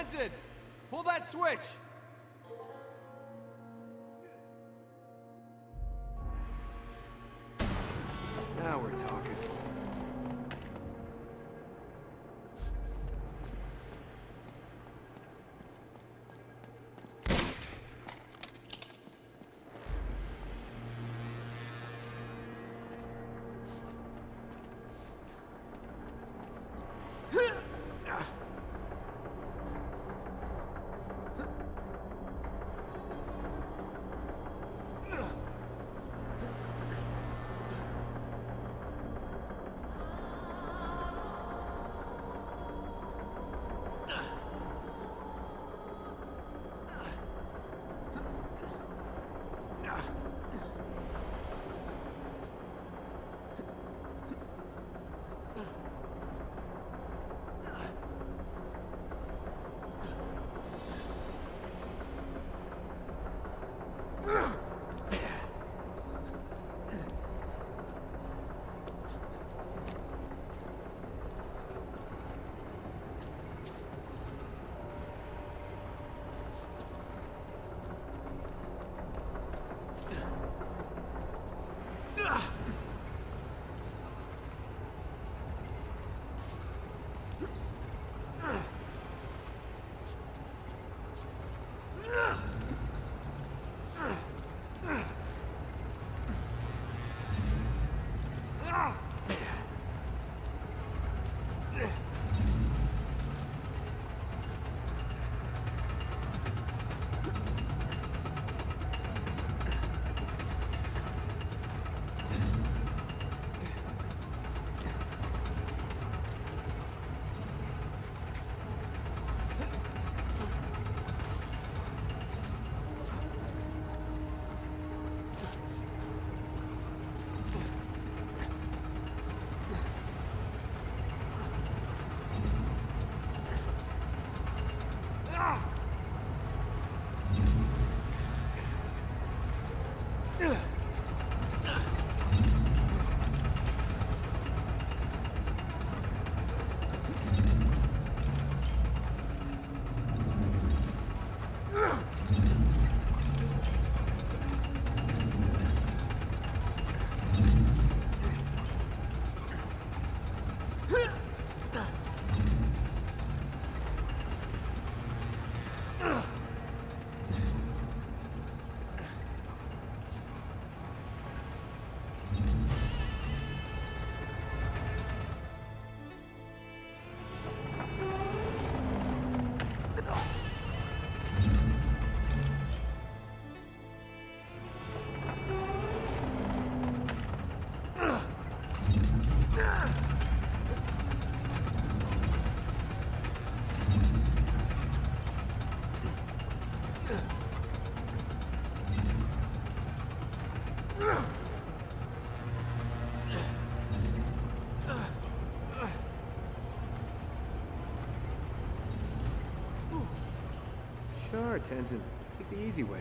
Tenzin! Pull that switch! Sure, Tenzin. Take the easy way.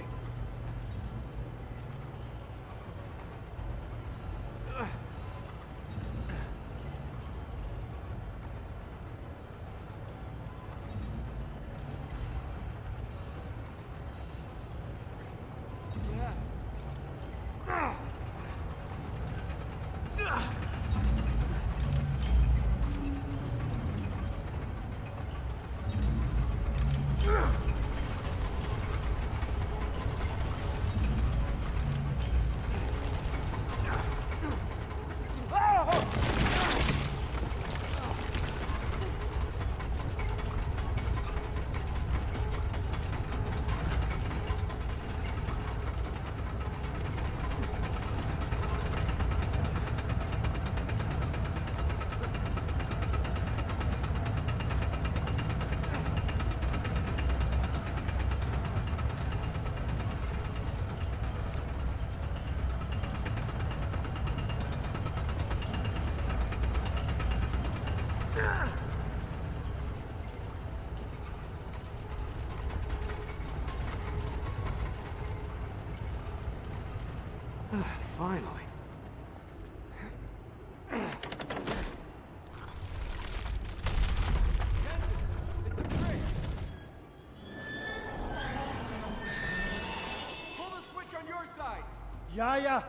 压压。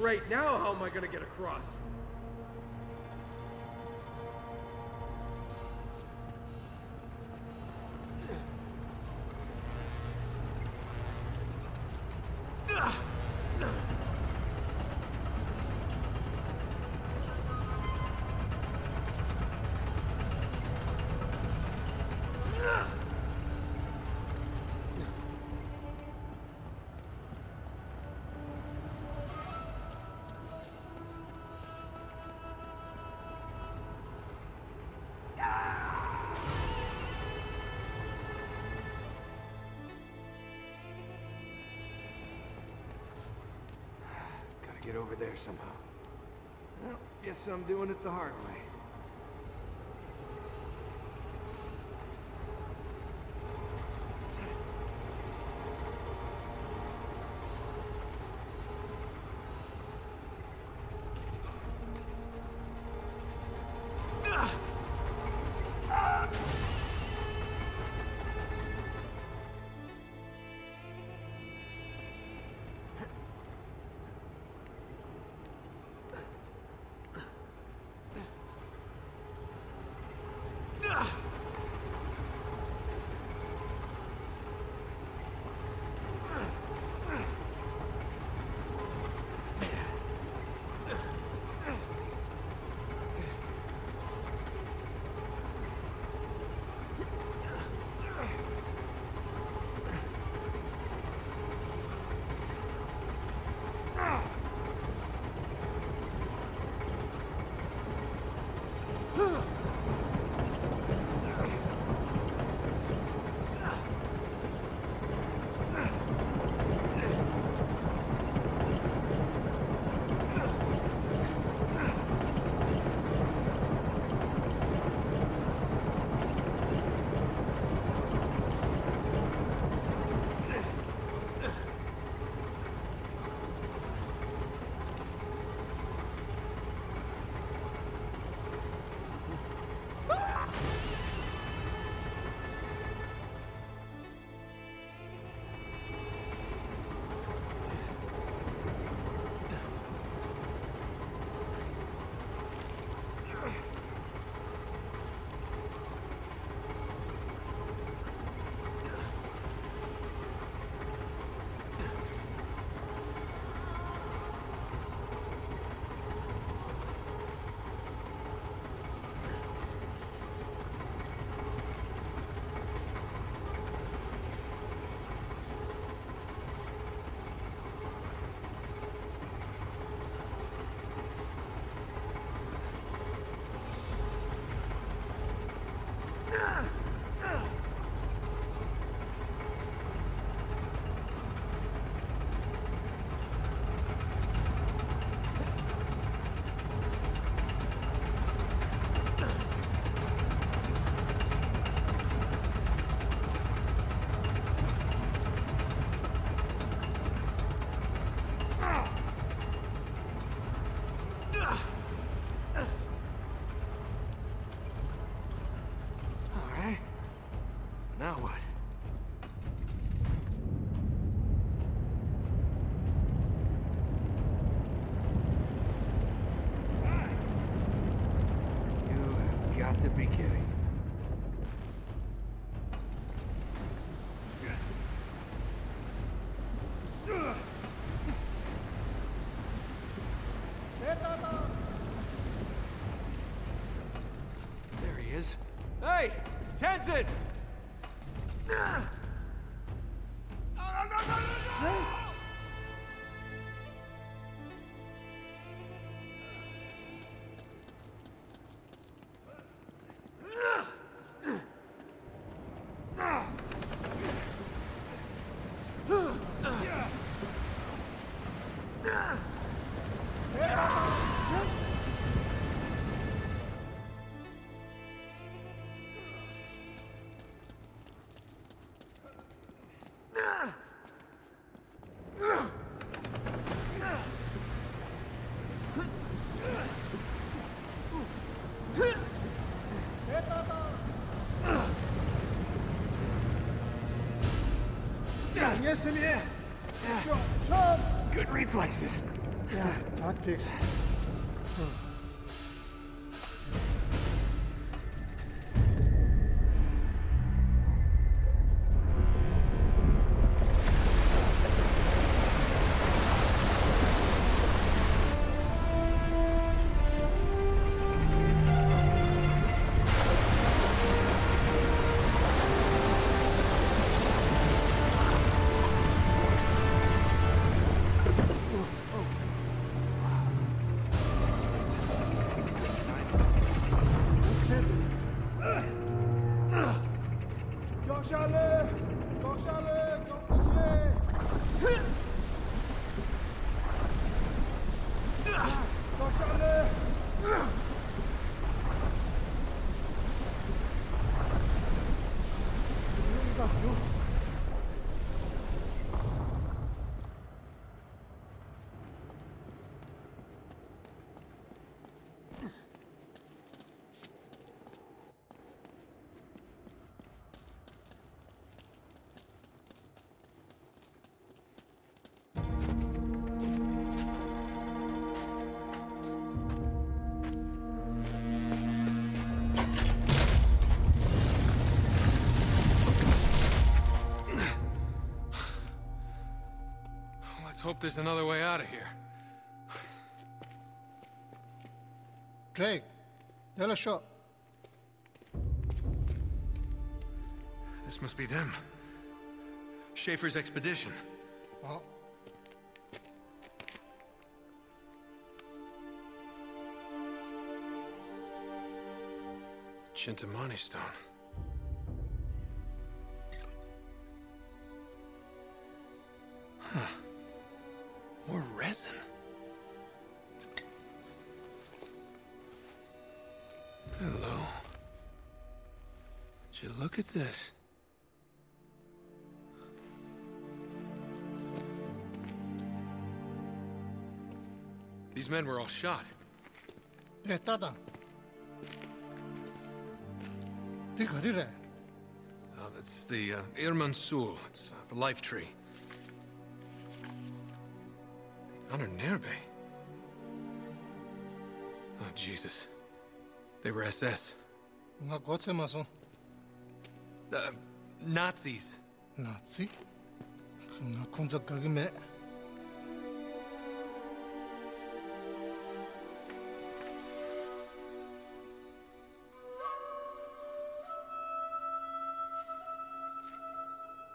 Right now how am I gonna get across? Get over there somehow. Well, guess I'm doing it the hard way. Be kidding. There he is. Hey, Tenzin! Yes, in here. Shot, shot. Good reflexes. Yeah, tactics. Hope there's another way out of here. Drake, they're a shot. This must be them. Schaefer's expedition. Oh, Chintamani stone. Hello. Should look at this. These men were all shot. Retada. Oh, that's the uh, Irminsul. It's uh, the life tree. Not a Nerbe. Oh, Jesus. They were SS. Na Gott mason. Uh, Nazis. Nazi? Na.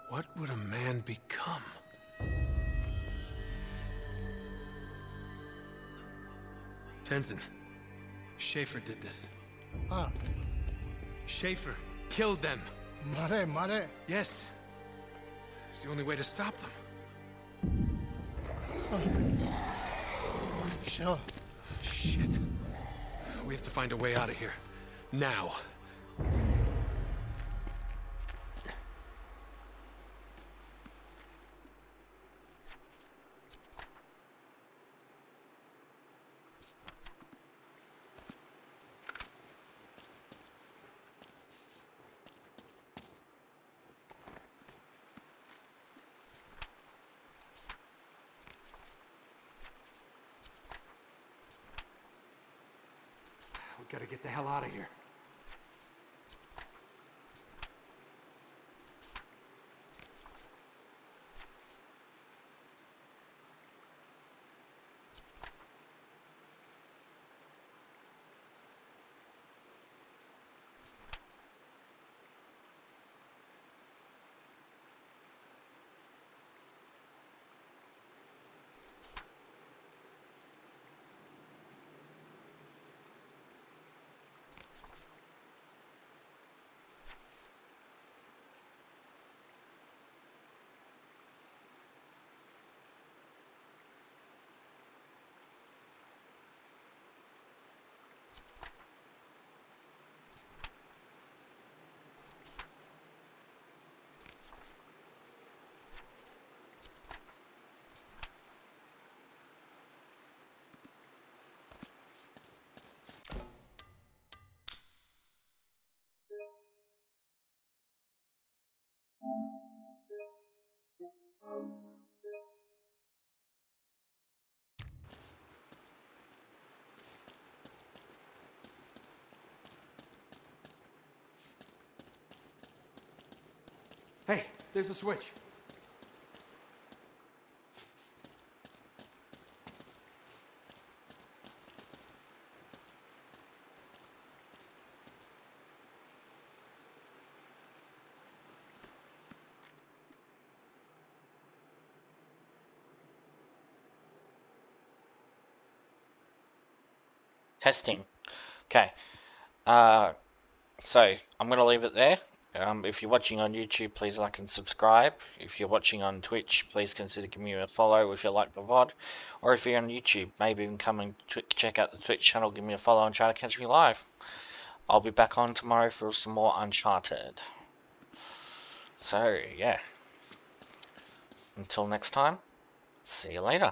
What would a man become? Tenzin. Schaefer did this. Ah. Schaefer killed them. Mare, mare. Yes. It's the only way to stop them. Oh. Sure. Shit. We have to find a way out of here. Now. Hey, there's a switch. Testing. Okay. Uh, so I'm going to leave it there. Um, if you're watching on YouTube, please like and subscribe. If you're watching on Twitch, please consider giving me a follow if you like the VOD. Or if you're on YouTube, maybe even come and check out the Twitch channel, give me a follow and try to catch me live. I'll be back on tomorrow for some more Uncharted. So, yeah. Until next time, see you later.